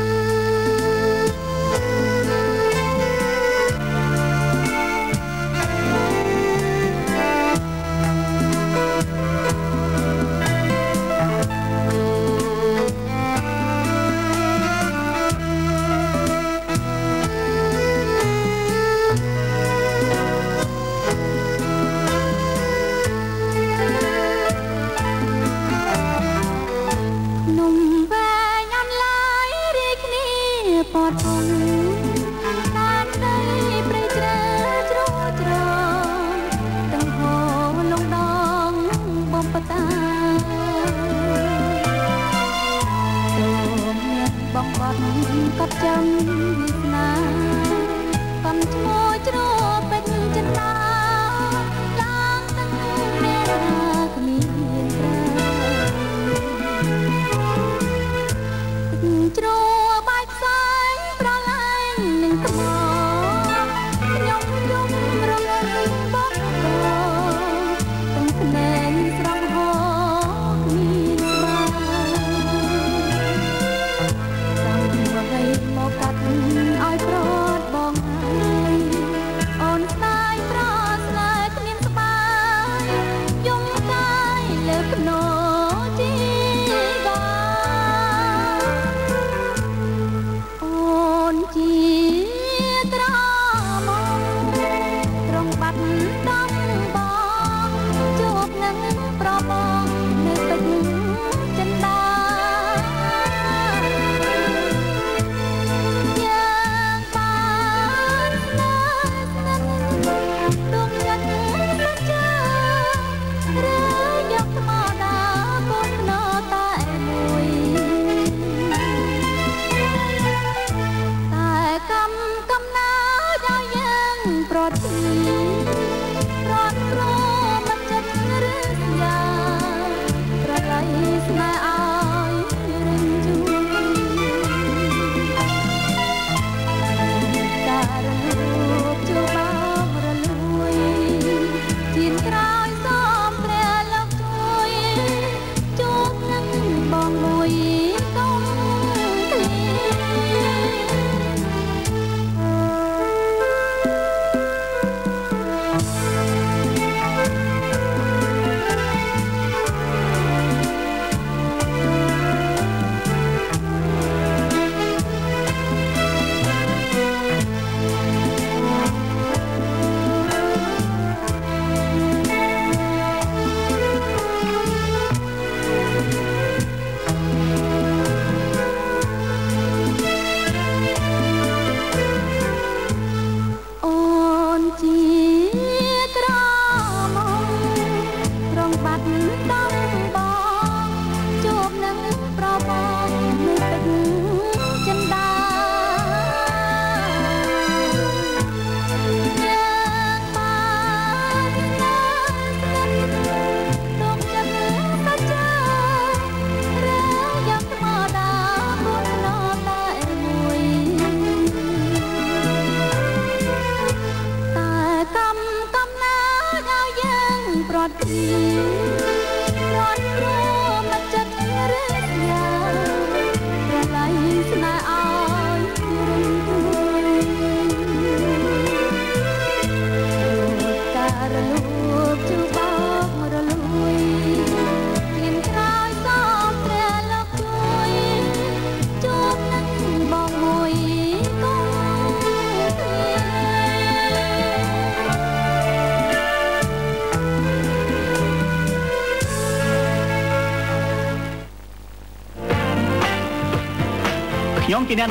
ខ្ញុំជាអ្នក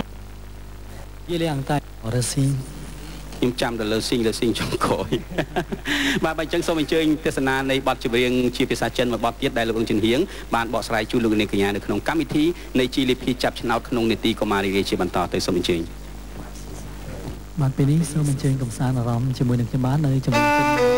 យេលៀងតៃរស៊ីងខ្ញុំចាំទៅលើស៊ីងលើស៊ីងចុងក្រោយបាទបើអញ្ចឹងសូមអញ្ជើញទេសនានៃបទចម្រៀងជាភាសាចិនមួយបទទៀតដែលលោកអ៊ុងចិនហៀងបានបកស្រាយជូនលោកនាងកញ្ញានៅក្នុងកម្មវិធីនៃ GLP ចាប់ឆ្នោតក្នុងនេតិកុមារីរាជាបន្តទៅសូមអញ្ជើញបាទពេលនេះសូមអញ្ជើញកំសាន្តអារម្មណ៍ជាមួយនឹងខ្ញុំបាននៅជាមួយនឹង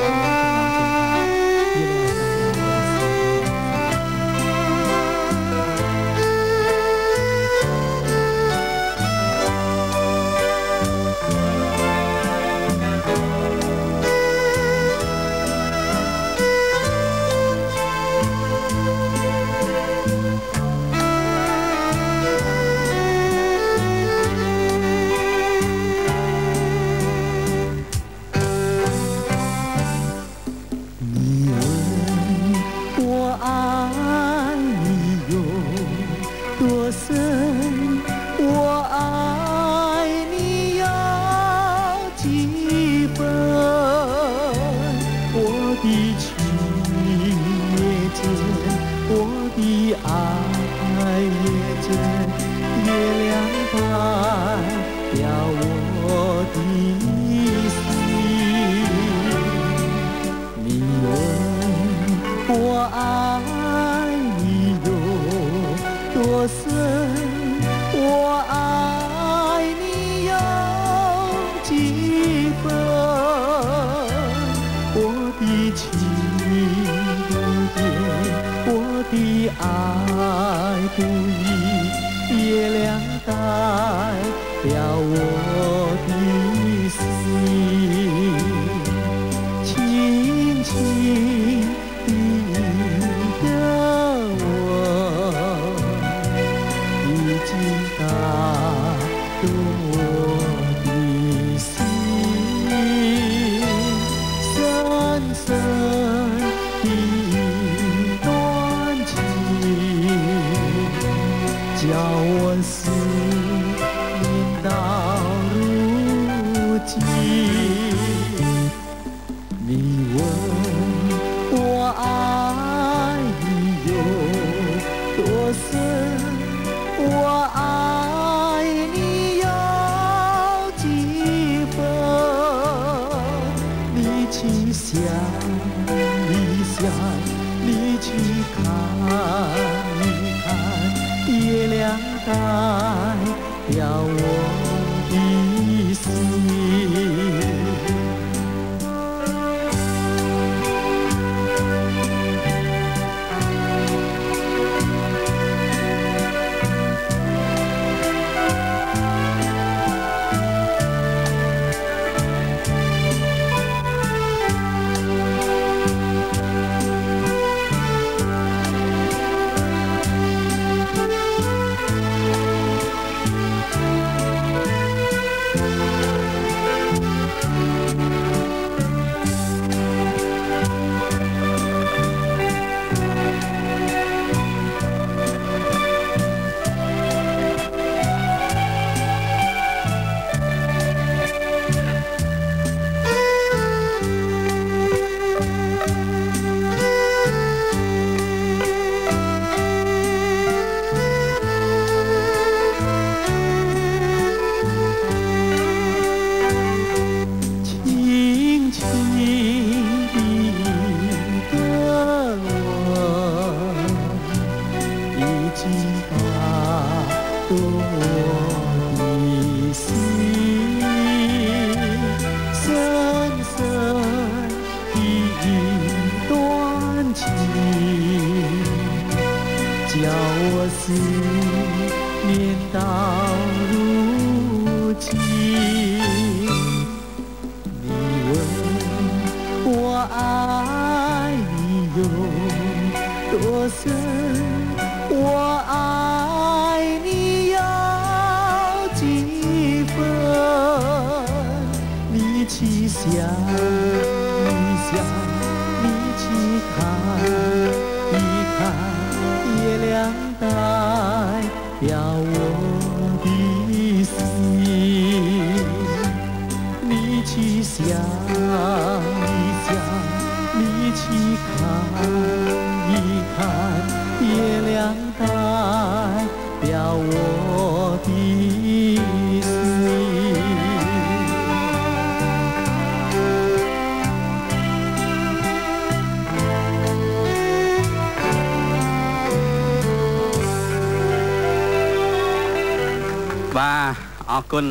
គុណ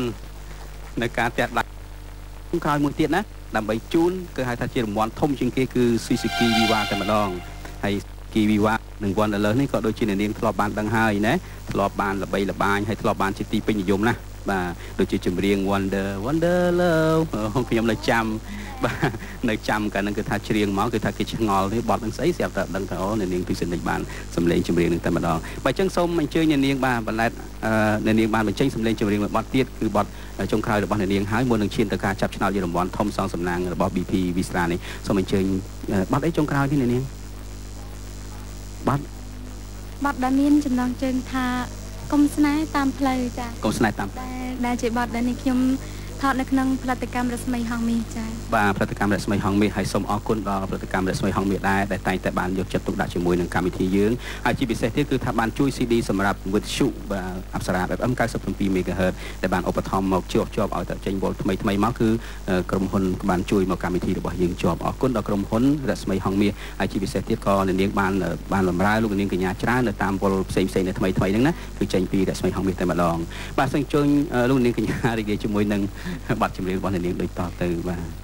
នៅការផ្ទះដាក់ក្រោយមួយទៀតណាដើម្បីជូនគឺហៅថាជារង្វាន់ធំជាងគេគឺ Suzuki Viva តែម្ដងហើយ Suzuki Viva និង Wanderlust នេះក៏ដូចជាអ្នកនាងធ្លាប់បានដឹងហើយណាធ្លាប់បានល្បីល្បាញហើយធ្លាប់បានជាទីពេញនិយមណាស់បាទដូចជាចម្រៀង Wonder Wonder Love ខ្ញុំនៅចាំបាទនៅចាំកាលហ្នឹងគឺថាច្រៀងមកគឺថាគេឆ្ងល់ទេបត់នឹងស្អីស្រាប់តែដឹងថាអូអ្នកនាងពិសិដ្ឋនេះបានសម្លេងចម្រៀងនឹងតែម្ដងបើអញ្ចឹងសូមអញ្ជើញអ្នកនាងបាទបន្លែត អ្នកនាងបានបញ្ចេញសម្លេងចម្រៀងមួយបទទៀតគឺបទចុងក្រោយរបស់អ្នកនាងហើយមុននឹងឈានទៅការចាប់ឆ្នោតជារង្វាន់ធំសងសំណាងរបស់ BP Vistra នេះសូមអញ្ជើញបទអីចុងក្រោយនេះអ្នកនាងបទបទដែលមានចំណងជើងថាកុំស្នេហ៍តាមផ្លូវចាកុំស្នេហ៍តាមដែលដែលជាបទដែលនេះខ្ញុំ ថតនៅក្នុងផលិតកម្មរស្មីហងមាសចាបាទផលិតកម្មរស្មីហងមាសហើយសូមអរគុណដល់ផលិតកម្មរស្មីហងមាសដែរដែលតែងតែបានយកចិត្តទុកដាក់ជាមួយនឹងកម្មវិធីយើងហើយជាពិសេសទៀតគឺថាបានជួយ CD សម្រាប់វិទ្យុបាទអប្សរា FM 97 MHz ដែលបានឧបត្ថម្ភមកជាប់ជាប់ឲ្យតែចេញវល់ថ្មីថ្មីមកគឺក្រុមហ៊ុនបានជួយមកកម្មវិធីរបស់យើងជាប់អរគុណដល់ក្រុមហ៊ុនរស្មីហងមាសហើយជាពិសេសទៀតក៏នាងបានបានបម្រើលោកនាងកញ្ញាច្រើននៅតាមវល់ផ្សេងផ្សេងនៅថ្មីថ្មីហ្នឹងណាគឺចេញពីរស្មីហងមាសតែម្ដងបាទសូមអញ្ជើញលោកនាងកញ្ញារីករាយជាមួយនឹងបទចម្រៀងរបស់អ្នកនាងដូចតទៅបាទ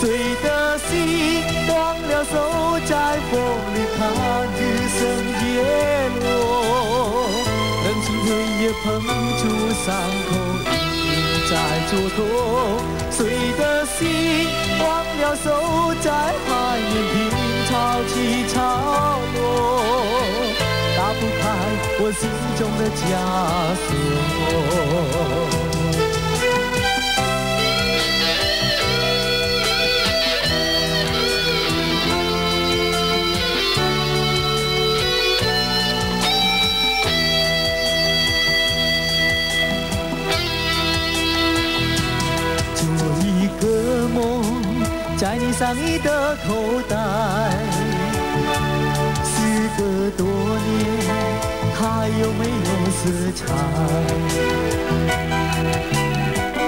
谁的心忘了手，在风里看日升月落，冷清岁月碰出伤口。隐在蹉跎，谁的心忘了手，在海面平潮起潮落，打不开我心中的枷锁。在你上衣的口袋，时隔多年，还有没有色彩？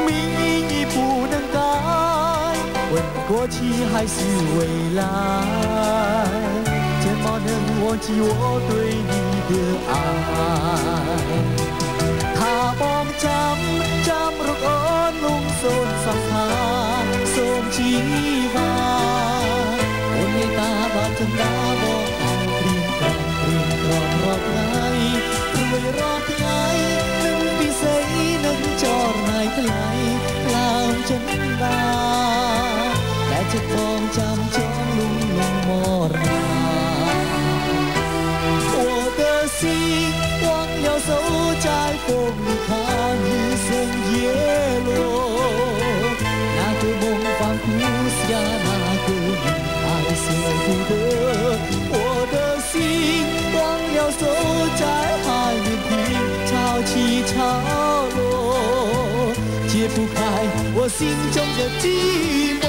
命运已不能改，问过去还是未来？怎么能忘记我对你的爱？他帮ចាំចាំរកអូនលងសូនសង្ខា សូមជីចិន្តាបងអោព្រៀងក្រំព្រៀងក្រំរាល់ថ្ងៃរួយរាល់ថ្ងៃនឹងពិសីនឹងចរណៃថ្លៃក្លោមចិន្តាតែចិត្តបងចាំចងលងលងមរណា我的心忘了手在风里 得，我的心忘了守，在海面平潮起潮落，解不开我心中的寂寞。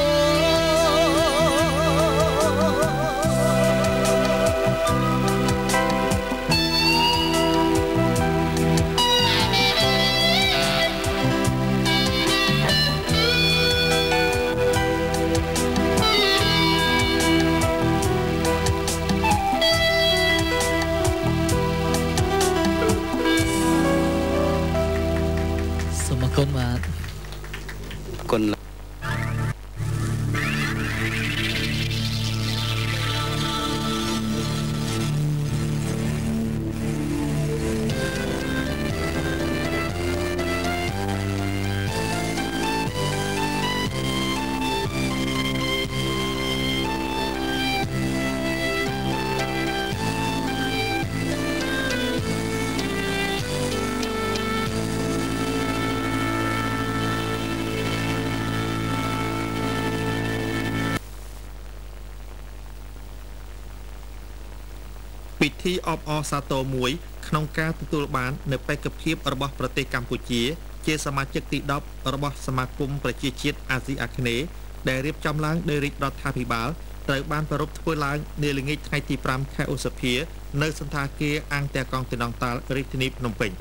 អបអរសាទរមួយក្នុងការទទួលបាននៅបេក្ខភាពរបស់ប្រទេសកម្ពុជា ជាសមាជិកទី10របស់សមាគមប្រជាជាតិអាស៊ីអាគ្នេយ៍ដែលរៀបចំឡើងដោយរាជរដ្ឋាភិបាលត្រូវបានប្រារព្ធធ្វើឡើងនាល្ងាចថ្ងៃទី5ខែឧសភានៅសន្តាគារអង្គតាកងទីនងតាល់រាជធានីភ្នំពេញ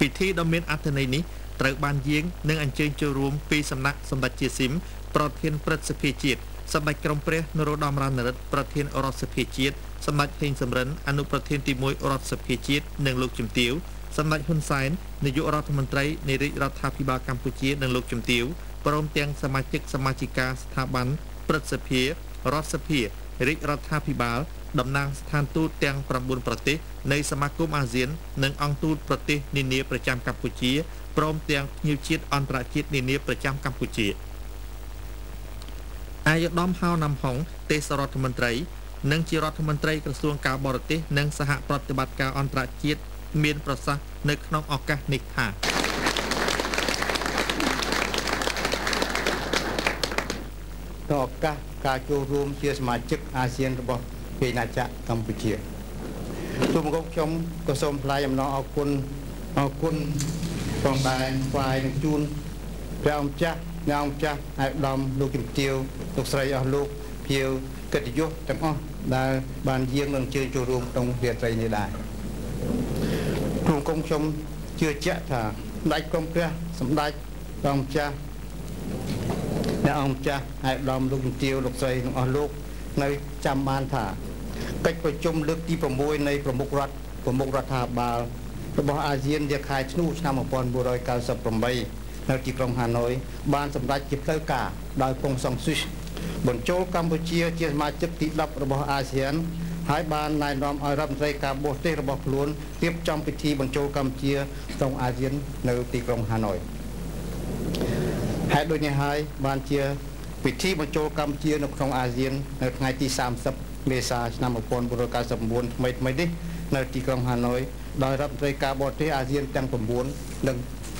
ពិធីដ៏មានអត្ថន័យនេះត្រូវបានយាងនិងអញ្ជើញចូលរួមពីសំណាក់សម្ដេចជាស៊ីមប្រធានព្រឹទ្ធសភាជាតិ សម្ដេចក្រមព្រះនរោត្តមរណរដ្ឋប្រធានរដ្ឋសភាជាតិសម្ដេចហេងសំរិនអនុប្រធានទី1រដ្ឋសភាជាតិនិងលោកជំទាវសម្ដេចហ៊ុនសែននាយករដ្ឋមន្ត្រីនៃរាជរដ្ឋាភិបាលកម្ពុជានិងលោកជំទាវព្រមទាំងសមាជិកសមាជិកាស្ថាប័នព្រឹទ្ធសភារដ្ឋសភារាជរដ្ឋាភិបាលតំណាងស្ថានទូតទាំង9ប្រទេសនៃសមាគមអាស៊ាន និងអង្គទូតប្រទេសនានាប្រចាំកម្ពុជាព្រមទាំងភ្ញៀវជាតិអន្តរជាតិនានាប្រចាំកម្ពុជា អាយឧត្តមហៅណាំហុងទេសរដ្ឋមន្ត្រី និងជារដ្ឋមន្ត្រីក្រសួងការបរទេសនិងសហប្រតិបត្តិការអន្តរជាតិមានប្រសាសន៍នៅក្នុងឱកាសនេះថាទៅឱកាសការចូលរួមជាសមាជិកអាស៊ានរបស់ពាណាចក្រកម្ពុជាទូមកខ្ញុំក៏សូមថ្លែងអំណរអគុណអគុណផងដែរថ្វាយនឹងជូនព្រះអង្គម្ចាស់ អ្នកអង្គម្ចាស់អាយឧត្តមលោកជំទាវលោកស្រីអស់លោកភៀវកិត្តិយសទាំងអស់ដែលបានយាងនឹងអញ្ជើញចូលរួមក្នុងរាត្រីនេះដែរទូមង្គមខ្ញុំជឿជាក់ថាសម្ដេចគុំព្រះសម្ដេចព្រះអង្គម្ចាស់អ្នកអង្គម្ចាស់អាយឧត្តមលោកជំទាវលោកស្រីនិងអស់លោកនៅចាំបានថាកិច្ចប្រជុំលើកទី6នៃប្រមុខរដ្ឋប្រមុខរដ្ឋាភិបាលរបស់អាស៊ានជាខែធ្នូឆ្នាំ1998 នៅទីក្រុងហាណូយបានសម្រេចជាផ្លូវការដោយកុងសុងស៊ុយបញ្ចូលកម្ពុជាជាសមាជិកទី10របស់អាស៊ានហើយបានណែនាំឲ្យរដ្ឋមន្ត្រីការបរទេសរបស់ខ្លួនរៀបចំពិធីបញ្ចូលកម្ពុជាក្នុងអាស៊ាននៅទីក្រុងហាណូយហេតុដូចនេះហើយបានជាពិធីបញ្ចូលកម្ពុជានៅក្នុងអាស៊ាននៅថ្ងៃទី30មេសាឆ្នាំ1999ថ្មីថ្មីនេះនៅទីក្រុងហាណូយដោយរដ្ឋមន្ត្រីការបរទេសអាស៊ានទាំង9និង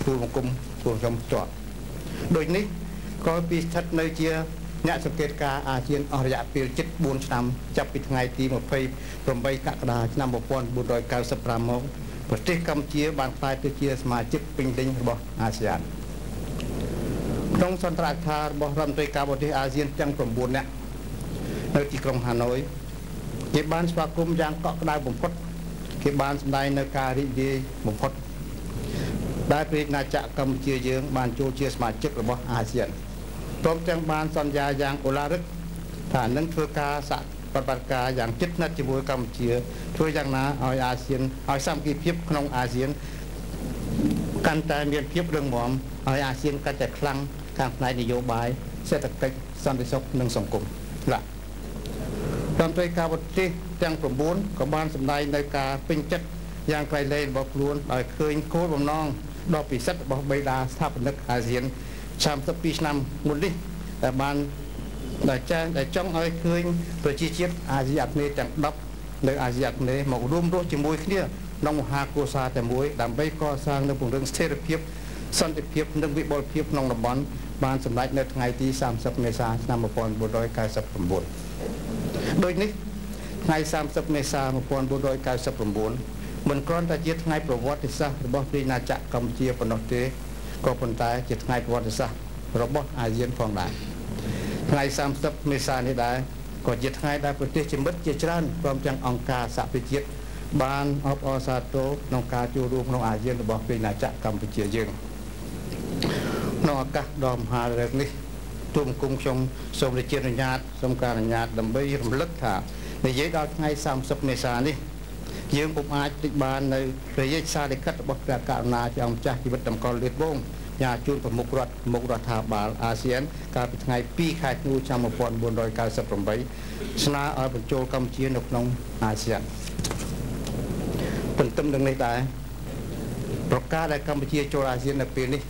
ទូលបង្គំ ទូលខ្ញុំជាប់ដូចនេះក្រោយពីស្ថិតនៅជាអ្នកសង្កេតការអាស៊ានអស់រយៈពេលជិត4ឆ្នាំចាប់ពីថ្ងៃទី28កក្កដាឆ្នាំ1995មកប្រទេសកម្ពុជាបានក្លាយទៅជាសមាជិកពេញលេញរបស់អាស៊ានក្នុងសន្ទរកថារបស់រដ្ឋមន្ត្រីការបរទេសអាស៊ានទាំង9នាក់នៅទីក្រុងហាណូយគេបានស្វាគមន៍យ៉ាងកក់ក្ដៅបំផុតគេបានសម្ដែងនៅការរីករាយបំផុត ដែលព្រះណាចក្រកម្ពុជាយើង បានចូលជាសមាជិករបស់អាស៊ានព្រមទាំងបានសន្យាយ៉ាងអូឡារឹកថានឹងធ្វើការសហប្រតិបត្តិការយ៉ាងជិតស្និទ្ធជាមួយកម្ពុជាធ្វើយ៉ាងណាឲ្យអាស៊ានឲ្យសាមគ្គីភាពក្នុងអាស៊ានកាន់តែមានភាពរឹងមាំឲ្យអាស៊ានកាន់តែខ្លាំងខាងផ្នែកនយោបាយសេដ្ឋកិច្ចសន្តិសុខនិងសង្គមឡាតាមត្រីការបរទេសទាំង9ក៏បានសម្ដែងនៅការពេញចិត្តយ៉ាងក្រៃលែងរបស់ខ្លួនដោយឃើញគោលបំណង ដ៏ពិសិដ្ឋរបស់បេដាស្ថាបនិកអាស៊ាន32ឆ្នាំមុននេះដែលបានដែលចាស់ដែលចង់ឲ្យឃើញប្រជាជាតិអាស៊ីអាគ្នេយ៍ទាំង10នៅអាស៊ីអាគ្នេយ៍មករួមរស់ជាមួយគ្នាក្នុងមហាគូសាតែមួយដើម្បីកសាងនៅពង្រឹងស្ថិរភាពសន្តិភាពនិងវិបុលភាពក្នុងតំបន់បានសម្រេចនៅថ្ងៃទី30មេសាឆ្នាំ1999ដូចនេះថ្ងៃ30មេសា1999 មិនគ្រាន់តែជាថ្ងៃប្រវត្តិសាស្ត្ររបស់ព្រះណាចក្រកម្ពុជាប៉ុណ្ណោះទេក៏ប៉ុន្តែជាថ្ងៃប្រវត្តិសាស្ត្ររបស់អាស៊ានផងដែរថ្ងៃ30មេសានេះដែរក៏ជាថ្ងៃដែលប្រទេសជាមិត្តជាច្រើនព្រមទាំងអង្គការសហប្រជាជាតិបានអបអរសាទរក្នុងការចូលរួមក្នុងអាស៊ានរបស់ព្រះណាចក្រកម្ពុជាយើងក្នុងឱកាសដ៏មហារឹកនេះទូមគុំខ្ញុំសូមរាជានុញ្ញាតសូមការអនុញ្ញាតដើម្បីរំលឹកថានិយាយដល់ថ្ងៃ30មេសានេះ យើងពុំអាចតិចបាននៅព្រះរាជសារលិខិតរបស់ព្រះករុណាជាអង្គម្ចាស់ជីវិតតម្កល់លៀតវងញាជូនប្រមុខរដ្ឋប្រមុខរដ្ឋាភិបាលអាស៊ាន កាលពីថ្ងៃ2ខែធ្នូឆ្នាំ1998ស្នើឲ្យបញ្ចូលកម្ពុជានៅក្នុងអាស៊ានទន្ទឹមនឹងនេះដែរប្រការដែលកម្ពុជាចូលអាស៊ាននៅពេលនេះ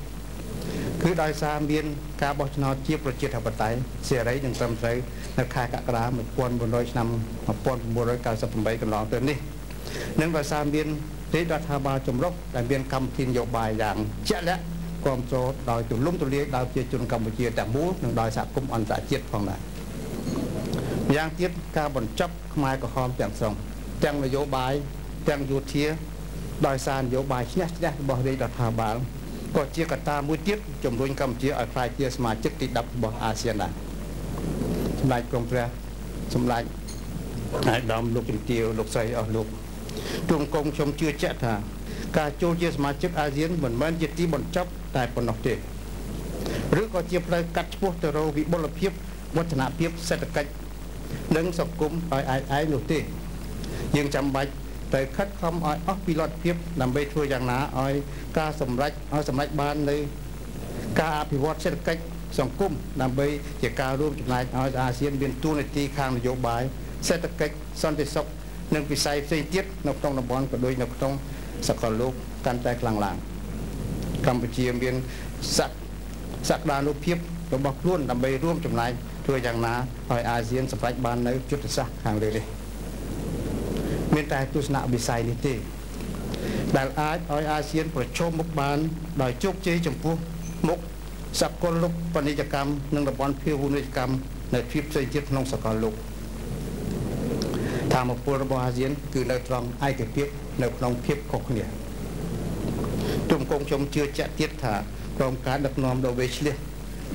គឺដោយសារមានការបោះឆ្នោតជាប្រជាធិបតេយ្យសេរីនិងត្រឹមត្រូវនៅខែកក្កដា1900ឆ្នាំ1998កន្លងទៅនេះ និងដោយសារមានទេរដ្ឋាភិបាលចម្រុះដែលមានកម្មវិធីនយោបាយយ៉ាងជាក់លាក់គ្រប់គ្រងដោយទូលំទូលាយដោយប្រជាជនកម្ពុជាទាំងមូលនិងដោយសហគមន៍អន្តរជាតិផងដែរយ៉ាងទៀតការបញ្ចប់ខ្មែរក្រហមទាំងស្រុងទាំងនយោបាយទាំងយោធាដោយសារនយោបាយឈ្នះឈ្នះរបស់រាជរដ្ឋាភិបាលក៏ជាកត្តាមួយទៀតជំរុញកម្ពុជាឲ្យក្លាយជាសមាជិកទី10របស់អាស៊ានដែរសម្ដេចក្រមព្រះសម្ដេចអាយដាមលោកជំទាវលោកស្រីអស់លោក ទូមកុំខ្ញុំជឿជាក់ថា ការចូលជាសមាជិកអាស៊ានមិនមែនជាទីបញ្ចប់តែប៉ុណ្ណោះទេឬក៏ជាផ្លូវកាត់ឆ្ពោះទៅរកវិបុលភាពវឌ្ឍនភាពសេដ្ឋកិច្ចនិងសង្គមឲ្យឯឯងនោះទេយើងចាំបាច់ទៅខិតខំឲ្យអស់ពីលទ្ធភាពដើម្បីធ្វើយ៉ាងណាឲ្យការសម្រេចឲ្យសម្រេចបាននៅការអភិវឌ្ឍសេដ្ឋកិច្ចសង្គមដើម្បីជាការរួមចំណែកឲ្យអាស៊ានមានទួនាទីខាងនយោបាយសេដ្ឋកិច្ចសន្តិសុខ និងវិស័យផ្សេងទៀតនៅក្នុងតំបន់ក៏ដូចនៅក្នុងសកលលោកកាន់តែខ្លាំងឡើងកម្ពុជាមានសក្សក្តានុភាពរបស់ខ្លួនដើម្បីរួមចំណែកធ្វើយ៉ាងណាឲ្យអាស៊ានសម្រេចបាននៅយុទ្ធសាស្ត្រខាងលើនេះមានតែទស្សនវិស័យនេះទេដែលអាចឲ្យអាស៊ានប្រឈមមុខបានដោយជោគជ័យចំពោះមុខសកលលោកពាណិជ្ជកម្មនិងតំបន់ភាវូបនីយកម្មនៅទ្វីបផ្សេងទៀតក្នុងសកលលោក ធម្មពលរបស់អាស៊ាន គឺនៅត្រង់ឯកភាពនៅក្នុងភាពខុសគ្នាទុំគង់ខ្ញុំជឿជាក់ទៀតថាក្រមការដឹកនាំដ៏វេឆ្លៀស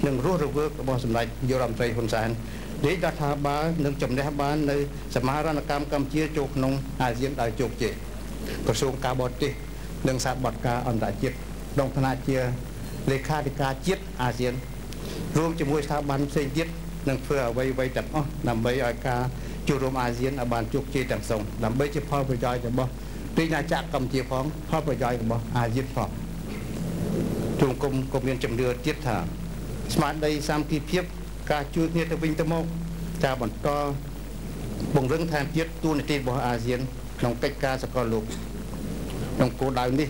និងរស់រវើករបស់សម្ដេចយុរដ្ឋមន្ត្រីហ៊ុនសែនរាជរដ្ឋាភិបាលនឹងជំនះបាននៅសមាហរណកម្មកម្ពុជាចូលក្នុងអាស៊ានដោយជោគជ័យក្រសួងការបរទេសនិងសារបត់ការអន្តរជាតិក្នុងឋានៈជាលេខាធិការជាតិអាស៊ានរួមជាមួយស្ថាប័នផ្សេងទៀតនឹងធ្វើអ្វីៗទាំងអស់ដើម្បីឲ្យការ ចូលរួមអាស៊ានឲ្យបានជោគជ័យទាំងស្រុងដើម្បីជាផលប្រយោជន៍របស់រាជអាណាចក្រកម្ពុជាផងផលប្រយោជន៍របស់អាស៊ានផងជុំគុំក៏មានជំនឿទៀតថាស្មារតីសាមគ្គីភាពការជួយគ្នាទៅវិញទៅមកការបន្តពង្រឹងថែមទៀតទូនាទីរបស់អាស៊ានក្នុងកិច្ចការសកលលោកក្នុងគោលដៅនេះ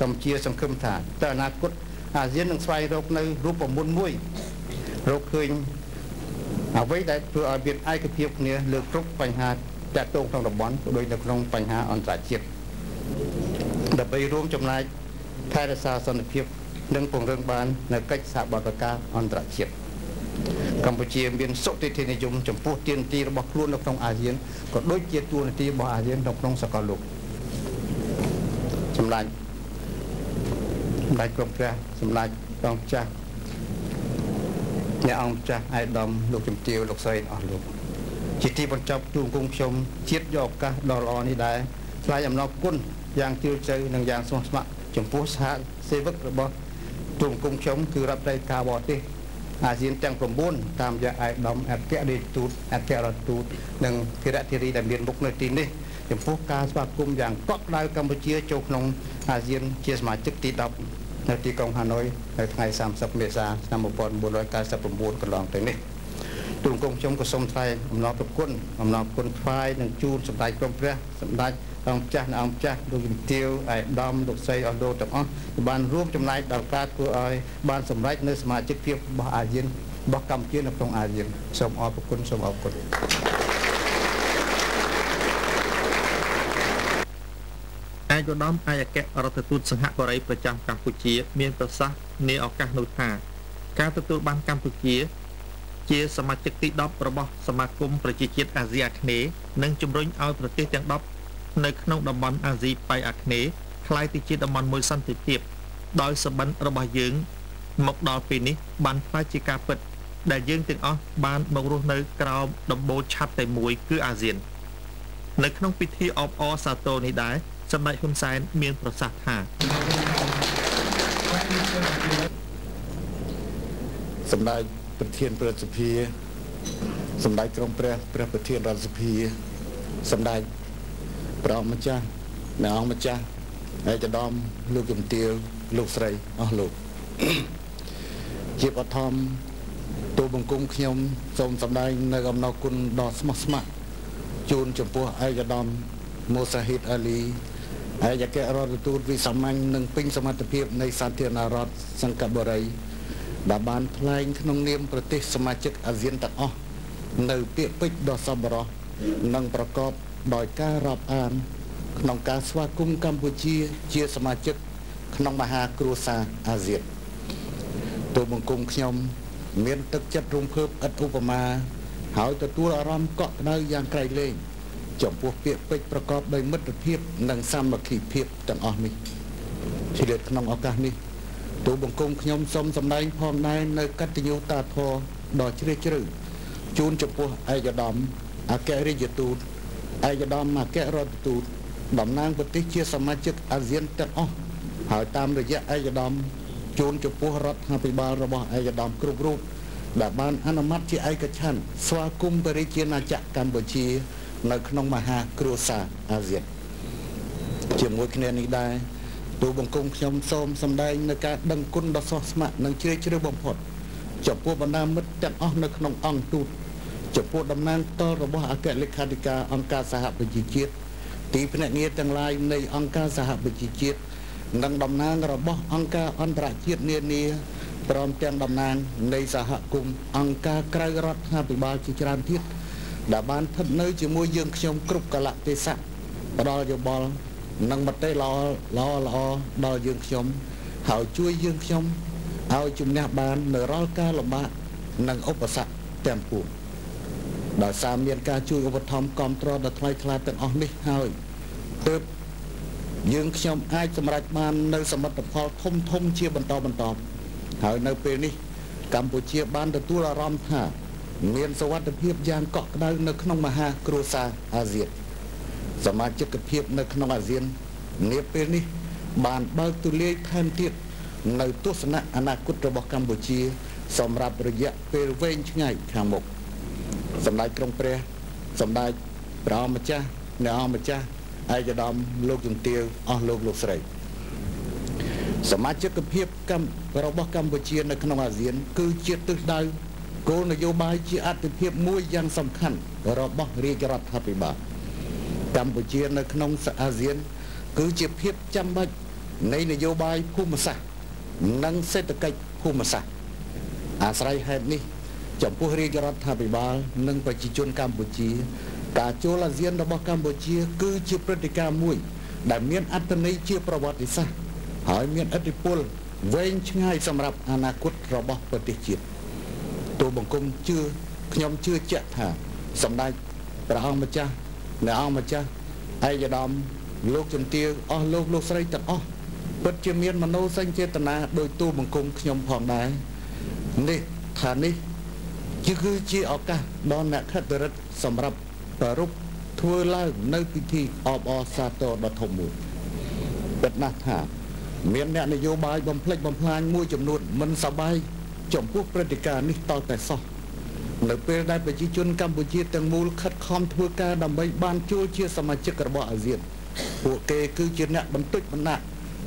កម្ពុជាសង្ឃឹមថាតើអនាគតអាស៊ាននឹងស្វែងរកនៅរូបមន្តមួយរកឃើញ អ្វីដែលធ្វើឲ្យមានឯកភាពគ្នាលើគ្រប់បញ្ហាតាក់ទងក្នុងតំបន់ក៏ដូចនៅក្នុងបញ្ហាអន្តរជាតិដើម្បីរួមចំណែកថែរក្សាសន្តិភាព និងពង្រឹងបាននៅកិច្ចសហប្រតិការអន្តរជាតិកម្ពុជាមានសុតិធិនិយមចំពោះទានទីរបស់ខ្លួននៅក្នុងអាស៊ានក៏ដូចជាទួលនីតិរបស់អាស៊ាននៅក្នុងសកលលោកសម្ដេចសម្ដេចគ្រប់ព្រះសម្ដេចព្រះចាស់ អ្នកអង្គចាស់អាយដាមលោកជំទាវលោកស្រីអស់លោកជាទីបញ្ចប់ទូគុំខ្ញុំជាតិយកឱកាសដ៏ល្អនេះដែរថ្លែងអំណរគុណយ៉ាងជ្រាលជ្រៅនិងយ៉ាងស្មោះស្ម័គ្រចំពោះសហសេវករបស់ទូគុំខ្ញុំគឺរដ្ឋត្រីការបរទេសអាស៊ានទាំង9តាមរយៈអាយដាមអគ្គរដ្ឋទូតអគ្គរដ្ឋទូតនិងធិរៈធារីដែលមានមុខនៅទីនេះចំពោះការស្វាគមន៍យ៉ាងកក់ក្ដៅកម្ពុជាចូលក្នុងអាស៊ានជាសមាជិកទី10 នៅទីក្រុងហាណូយនៅថ្ងៃ30មេសាឆ្នាំ1999កន្លងទៅនេះទូលគុំខ្ញុំក៏សូមថ្លែងអំណរប្រគុណអំណរគុណថ្វាយនិងជូនសម្ដេចក្រមព្រះសម្ដេចអង្គចាស់និងអង្គចាស់លោកជំទាវឯកឧត្តមលោកស្រីអស់លោកទាំងអស់បានរួមចំណែកដល់ការធ្វើឲ្យបានសម្រេចនៅសមាជិកភាពរបស់អាស៊ានរបស់កម្ពុជានៅក្នុងអាស៊ានសូមអរគុណសូមអរគុណ ឯកឧត្តមឯកអគ្គរដ្ឋទូតសិង្ហបុរីប្រចាំកម្ពុជា មានប្រសាសន៍នាឱកាសនោះថា ការទទួលបានកម្ពុជា ជាសមាជិកទី10របស់សមាគមប្រជាជាតិអាស៊ីអាគ្នេយ៍និងជំរុញឲ្យប្រទេសទាំង10នៅក្នុងតំបន់អាស៊ីប៉ៃអាគ្នេយ៍ក្លាយទៅជាតំបន់មួយសន្តិភាពដោយសម្បត្តិរបស់យើង មកដល់ពេលនេះបានផ្លាយជាការពិត ដែលយើងទាំងអស់បានមករស់នៅក្រោមដំបូលឆ័ត្រតែមួយគឺអាស៊ាន នៅក្នុងពិធីអបអរសាទរនេះដែរ សម្ដេចហ៊ុនសែនមានប្រសាសន៍ថាសម្ដេចប្រធានព្រឹទ្ធសភាសម្ដេចក្រមព្រះព្រះប្រធានរដ្ឋសភាសម្ដេចព្រះអង្គម្ចាស់អ្នកអង្គម្ចាស់ឯកឧត្តមលោកជំទាវលោកស្រីអស់លោកជាបឋមទូលបង្គំខ្ញុំសូមសម្ដែងនៅអំណរគុណដ៏ស្មោះស្ម័គ្រជូនចំពោះឯកឧត្តមមូសាហ៊ីតអាលី ឯកអគ្គរដ្ឋទូតវិសាមញ្ញនិងពេញសមត្ថភាពនៃសាធារណរដ្ឋសង្កបុរីដែលបានថ្លែងក្នុងនាមប្រទេសសមាជិកអាស៊ានទាំងអស់នៅពាក្យពេចន៍ដ៏សប្បុរសនិងប្រកបដោយការរាប់អាន ក្នុងការស្វាគមន៍កម្ពុជាជាសមាជិកក្នុងមហាគ្រួសារអាស៊ានទូលបង្គំខ្ញុំ មានទឹកចិត្តរំភើបឥតឧបមា ហើយទទួលអារម្មណ៍កក់ក្ដៅយ៉ាងក្រៃលែង ចំពោះពាក្យពេចន៍ប្រកបដោយមិត្តភាពនិងសាមគ្គីភាពទាំងអស់នេះជាលើកក្នុងឱកាសនេះទូលបង្គំខ្ញុំសូមសម្ដែងផងដែរនៅកតញ្ញូតាធម៌ដ៏ជ្រាលជ្រៅជូនចំពោះឯកឧត្តមអគ្គរដ្ឋទូតឯកឧត្តមអគ្គរដ្ឋទូតតំណាងប្រទេសជាសមាជិកអាស៊ានទាំងអស់ហើយតាមរយៈឯកឧត្តមជូនចំពោះរដ្ឋាភិបាលរបស់ឯកឧត្តមគ្រប់រូបដែលបានអនុម័តជាឯកច្ឆន្ទស្វាគមន៍ប្រជាជាណាចក្រកម្ពុជា នៅក្នុងមហាគ្រួសារអាស៊ានជាមួយគ្នានេះដែរទូលបង្គំខ្ញុំសូមសម្ដែងនៅការដឹងគុណដ៏សោះស្ម័គ្រនិងជ្រាលជ្រៅបំផុតចំពោះបណ្ដាមិត្តទាំងអស់នៅក្នុងអង្គទូតចំពោះតំណាងតលរបស់អគ្គលេខាធិការអង្គការសហប្រជាជាតិទីភ្នាក់ងារទាំងឡាយនៃអង្គការសហប្រជាជាតិនិងតំណាងរបស់អង្គការអន្តរជាតិនានាព្រមទាំងតំណាងនៃសហគមន៍អង្គការក្រៅរដ្ឋាភិបាលជាច្រើនទៀត ដែលបានស្ថិតនៅជាមួយយើងខ្ញុំគ្រប់កលៈទេសៈផ្ដល់យោបល់និងមតិល្អល្អល្អដល់យើងខ្ញុំហើយជួយយើងខ្ញុំឲ្យជំនះបាននៅរាល់ការលំបាកនិងឧបសគ្គទាំងពួងដោយសារមានការជួយឧបត្ថម្ភគ្រប់គ្រងដល់ថ្លៃថ្លាទាំងអស់នេះហើយទើបយើងខ្ញុំអាចសម្រេចបាននៅសមិទ្ធផលធំធំជាបន្តបន្តហើយនៅពេលនេះកម្ពុជាបានទទួលអារម្មណ៍ថា មានសវត្ថភាពយ៉ាងកក់ក្ដៅនៅក្នុងមហាគ្រួសារអាស៊ានសមាជិកភាពនៅក្នុងអាស៊ាននាពេលនេះ បានបើកទូលាយថែមទៀតនៅទស្សនៈអនាគតរបស់កម្ពុជា សម្រាប់រយៈពេលវែងឆ្ងាយខាងមុខសម្ដេចក្រុងព្រះសម្ដេចព្រះអង្គម្ចាស់អ្នកអង្គម្ចាស់ឯកឧត្តមលោកជំទាវអស់លោកលោកស្រីសមាជិកភាពកម្ពុជារបស់កម្ពុជានៅក្នុងអាស៊ាន គឺជាទិសដៅ គោលនយោបាយជាអត្ថិភាពមួយយ៉ាងសំខាន់របស់រាជរដ្ឋាភិបាលកម្ពុជានៅក្នុងអាស៊ាន គឺជាភាពចាំបាច់នៃនយោបាយភូមិសាស្ត្រនិងសេដ្ឋកិច្ចភូមិសាស្ត្រអាស្រ័យហេតុនេះ ចំពោះរាជរដ្ឋាភិបាល និងប្រជាជនកម្ពុជា ការចូលអាស៊ានរបស់កម្ពុជា គឺជាព្រឹត្តិការណ៍មួយ ដែលមានអត្ថន័យជាប្រវត្តិសាស្ត្រហើយមានឥទ្ធិពលវែងឆ្ងាយសម្រាប់អនាគតរបស់ប្រទេសជាតិ ទូបង្គំជឿខ្ញុំជឿជាក់ថាសម្ដេចព្រះអង្គម្ចាស់អ្នកអង្គម្ចាស់ឯកឧត្តមលោកជំទាវអស់លោកលោកស្រីទាំងអស់ពិតជាមានមโนសញ្ចេតនាដោយទូបង្គំខ្ញុំផងដែរនេះថានេះជាគឺជាឱកាសដល់អ្នកខិតរិទ្ធសម្រាប់ប្ររពធ្វើឡើងនៅពិធីអបអរសាទរដ៏ធំមួយពិតណាស់ថា មានអ្នកនយោបាយបំផ្លិចបំផ្លាញមួយចំនួនមិនសប្បាយ ចំពោះព្រឹត្តិការណ៍នេះតតែសោះនៅពេលដែលប្រជាជនកម្ពុជាទាំងមូលខិតខំធ្វើការដើម្បីបានចូលជាសមាជិករបស់អាស៊ានពួកគេគឺជាអ្នកបន្តិចបណ្ដាក់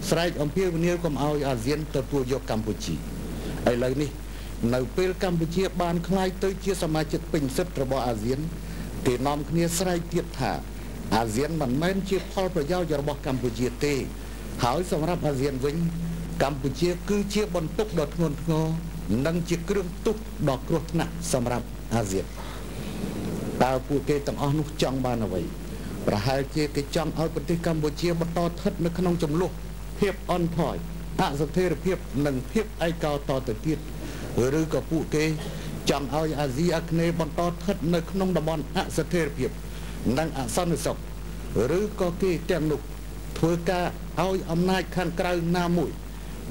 ស្រែកអំពាវនាវកុំឲ្យអាស៊ានទទួលយកកម្ពុជាឥឡូវនេះ នៅពេលកម្ពុជាបានក្លាយទៅជាសមាជិកពេញសិទ្ធិរបស់អាស៊ានគេនាំគ្នាស្រែកទៀតថាអាស៊ានមិនមែនជាផលប្រយោជន៍របស់កម្ពុជាទេ ហើយសម្រាប់អាស៊ានវិញកម្ពុជាគឺជាបន្ទុកដ៏ធ្ងន់ធ្ងរ និងជាគ្រឿងទុកដ៏គ្រោះថ្នាក់សម្រាប់អាស៊ានតើពួកគេទាំងអស់នោះចង់បានអ្វីប្រហែលជាគេចង់ឲ្យប្រទេសកម្ពុជាបន្តស្ថិតនៅក្នុងចំនួនភាពអន់ថយអស្ថិរភាពនិងភាពឯកោតទៅទៀតឬក៏ពួកគេចង់ឲ្យអាស៊ីអាគ្នេយ៍បន្តស្ថិតនៅក្នុងតំបន់អស្ថិរភាពនិងអសន្តិសុខឬក៏គេទាំងនោះធ្វើការឲ្យអំណាចខាងក្រៅណាមួយ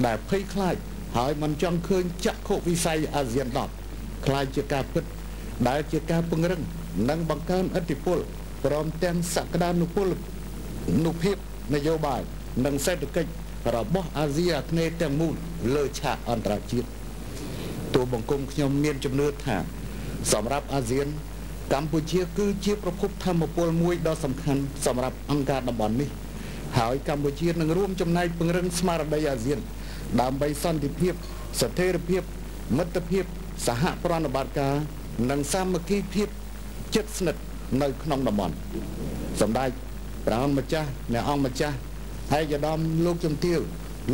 ដែលភ័យខ្លាច ហើយមិនចង់ឃើញចក្ខុវិស័យអាស៊ាន10ខ្លាចជាការពិត ដែលជាការពង្រឹងនិងបង្កើនឥទ្ធិពលព្រមទាំងសក្តានុពលនុភាពនយោបាយនិងសេដ្ឋកិច្ចរបស់អាស៊ីអាគ្នេយ៍ទាំងមូលលើឆាកអន្តរជាតិទូបង្គំខ្ញុំមានជំនឿថា សម្រាប់អាស៊ាន កម្ពុជាគឺជាប្រភពធម្មពលមួយដ៏សំខាន់សម្រាប់អង្គការតំបន់នេះ ហើយកម្ពុជានឹងរួមចំណែកពង្រឹងស្មារតីអាស៊ាន ដើម្បីសន្តិភាពស្ថិរភាពមិត្តភាពសហប្រណិបត្តិការនិងសាមគ្គីភាពជិតស្និទ្ធនៅក្នុងតំបន់សម្ដេចព្រះអង្គម្ចាស់អ្នកអង្គម្ចាស់ហើយយដំលោកជំទាវ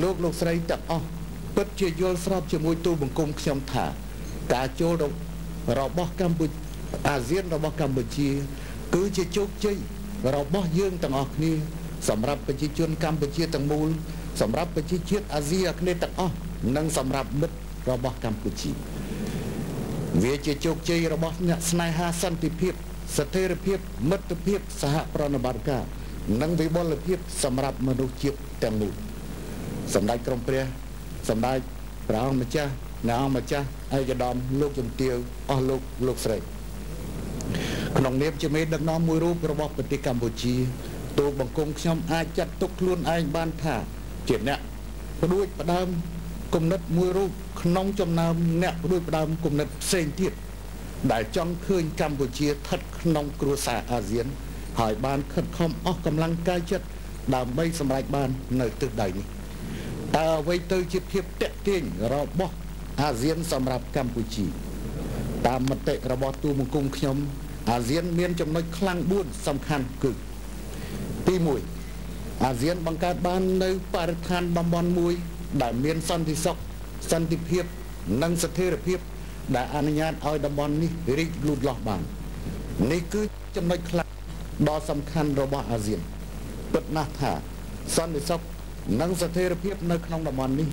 លោកលោកស្រីទាំងអស់ពិតជាយល់ស្របជាមួយទូបង្គំខ្ញុំថា ការចូលរបស់កម្ពុជាអាស៊ានរបស់កម្ពុជា គឺជាជោគជ័យរបស់យើងទាំងអស់គ្នា សម្រាប់ប្រជាជនកម្ពុជាទាំងមូល សម្រាប់ប្រជាជាតិអាស៊ីអាគ្នេយ៍ទាំងអស់និងសម្រាប់មិត្តរបស់កម្ពុជាវាជាជោគជ័យរបស់អ្នកស្នេហាសន្តិភាពស្ថិរភាពមិត្តភាពសហប្រណិប័តការនិងវិបុលភាពសម្រាប់មនុស្សជាតិទាំងមូលសម្ដេចក្រុងព្រះសម្ដេចព្រះអង្គម្ចាស់អ្នកអង្គម្ចាស់ឯកឧត្តមលោកជំទាវអស់លោកលោកស្រីក្នុងនាមជាមេដឹកនាំមួយរូបរបស់ប្រទេសកម្ពុជាទូបង្គំខ្ញុំអាចចាត់ទុកខ្លួនឯងបានថា ជាអ្នកផ្ដួចផ្ដើមគំនិតមួយរូបក្នុងចំណោមអ្នកផ្ដួចផ្ដើមគំនិតផ្សេងទៀតដែលចង់ឃើញកម្ពុជាស្ថិតក្នុងគ្រួសារអាស៊ាន ហើយបានខិតខំអស់កម្លាំងកាយចិត្តដើម្បីសម្រេចបាននៅទិសដៅនេះតើអ្វីទៅជាភាពតាក់ទាញរបស់អាស៊ានសម្រាប់កម្ពុជា តាមមតិរបស់ទូបង្គំខ្ញុំអាស៊ានមានចំណុចខ្លាំង4សំខាន់គឺទី1 អាស៊ានបង្កើតបាននៅបរិស្ថានតំបន់មួយ ដែលមានសន្តិសុខសន្តិភាពនិងស្ថិរភាព ដែលអនុញ្ញាតឲ្យតំបន់នេះរីកលូតលាស់បាននេះគឺចំណុចខ្លាំងដ៏សំខាន់របស់អាស៊ានពិតណាស់ថាសន្តិសុខនិងស្ថិរភាពនៅក្នុងតំបន់នេះ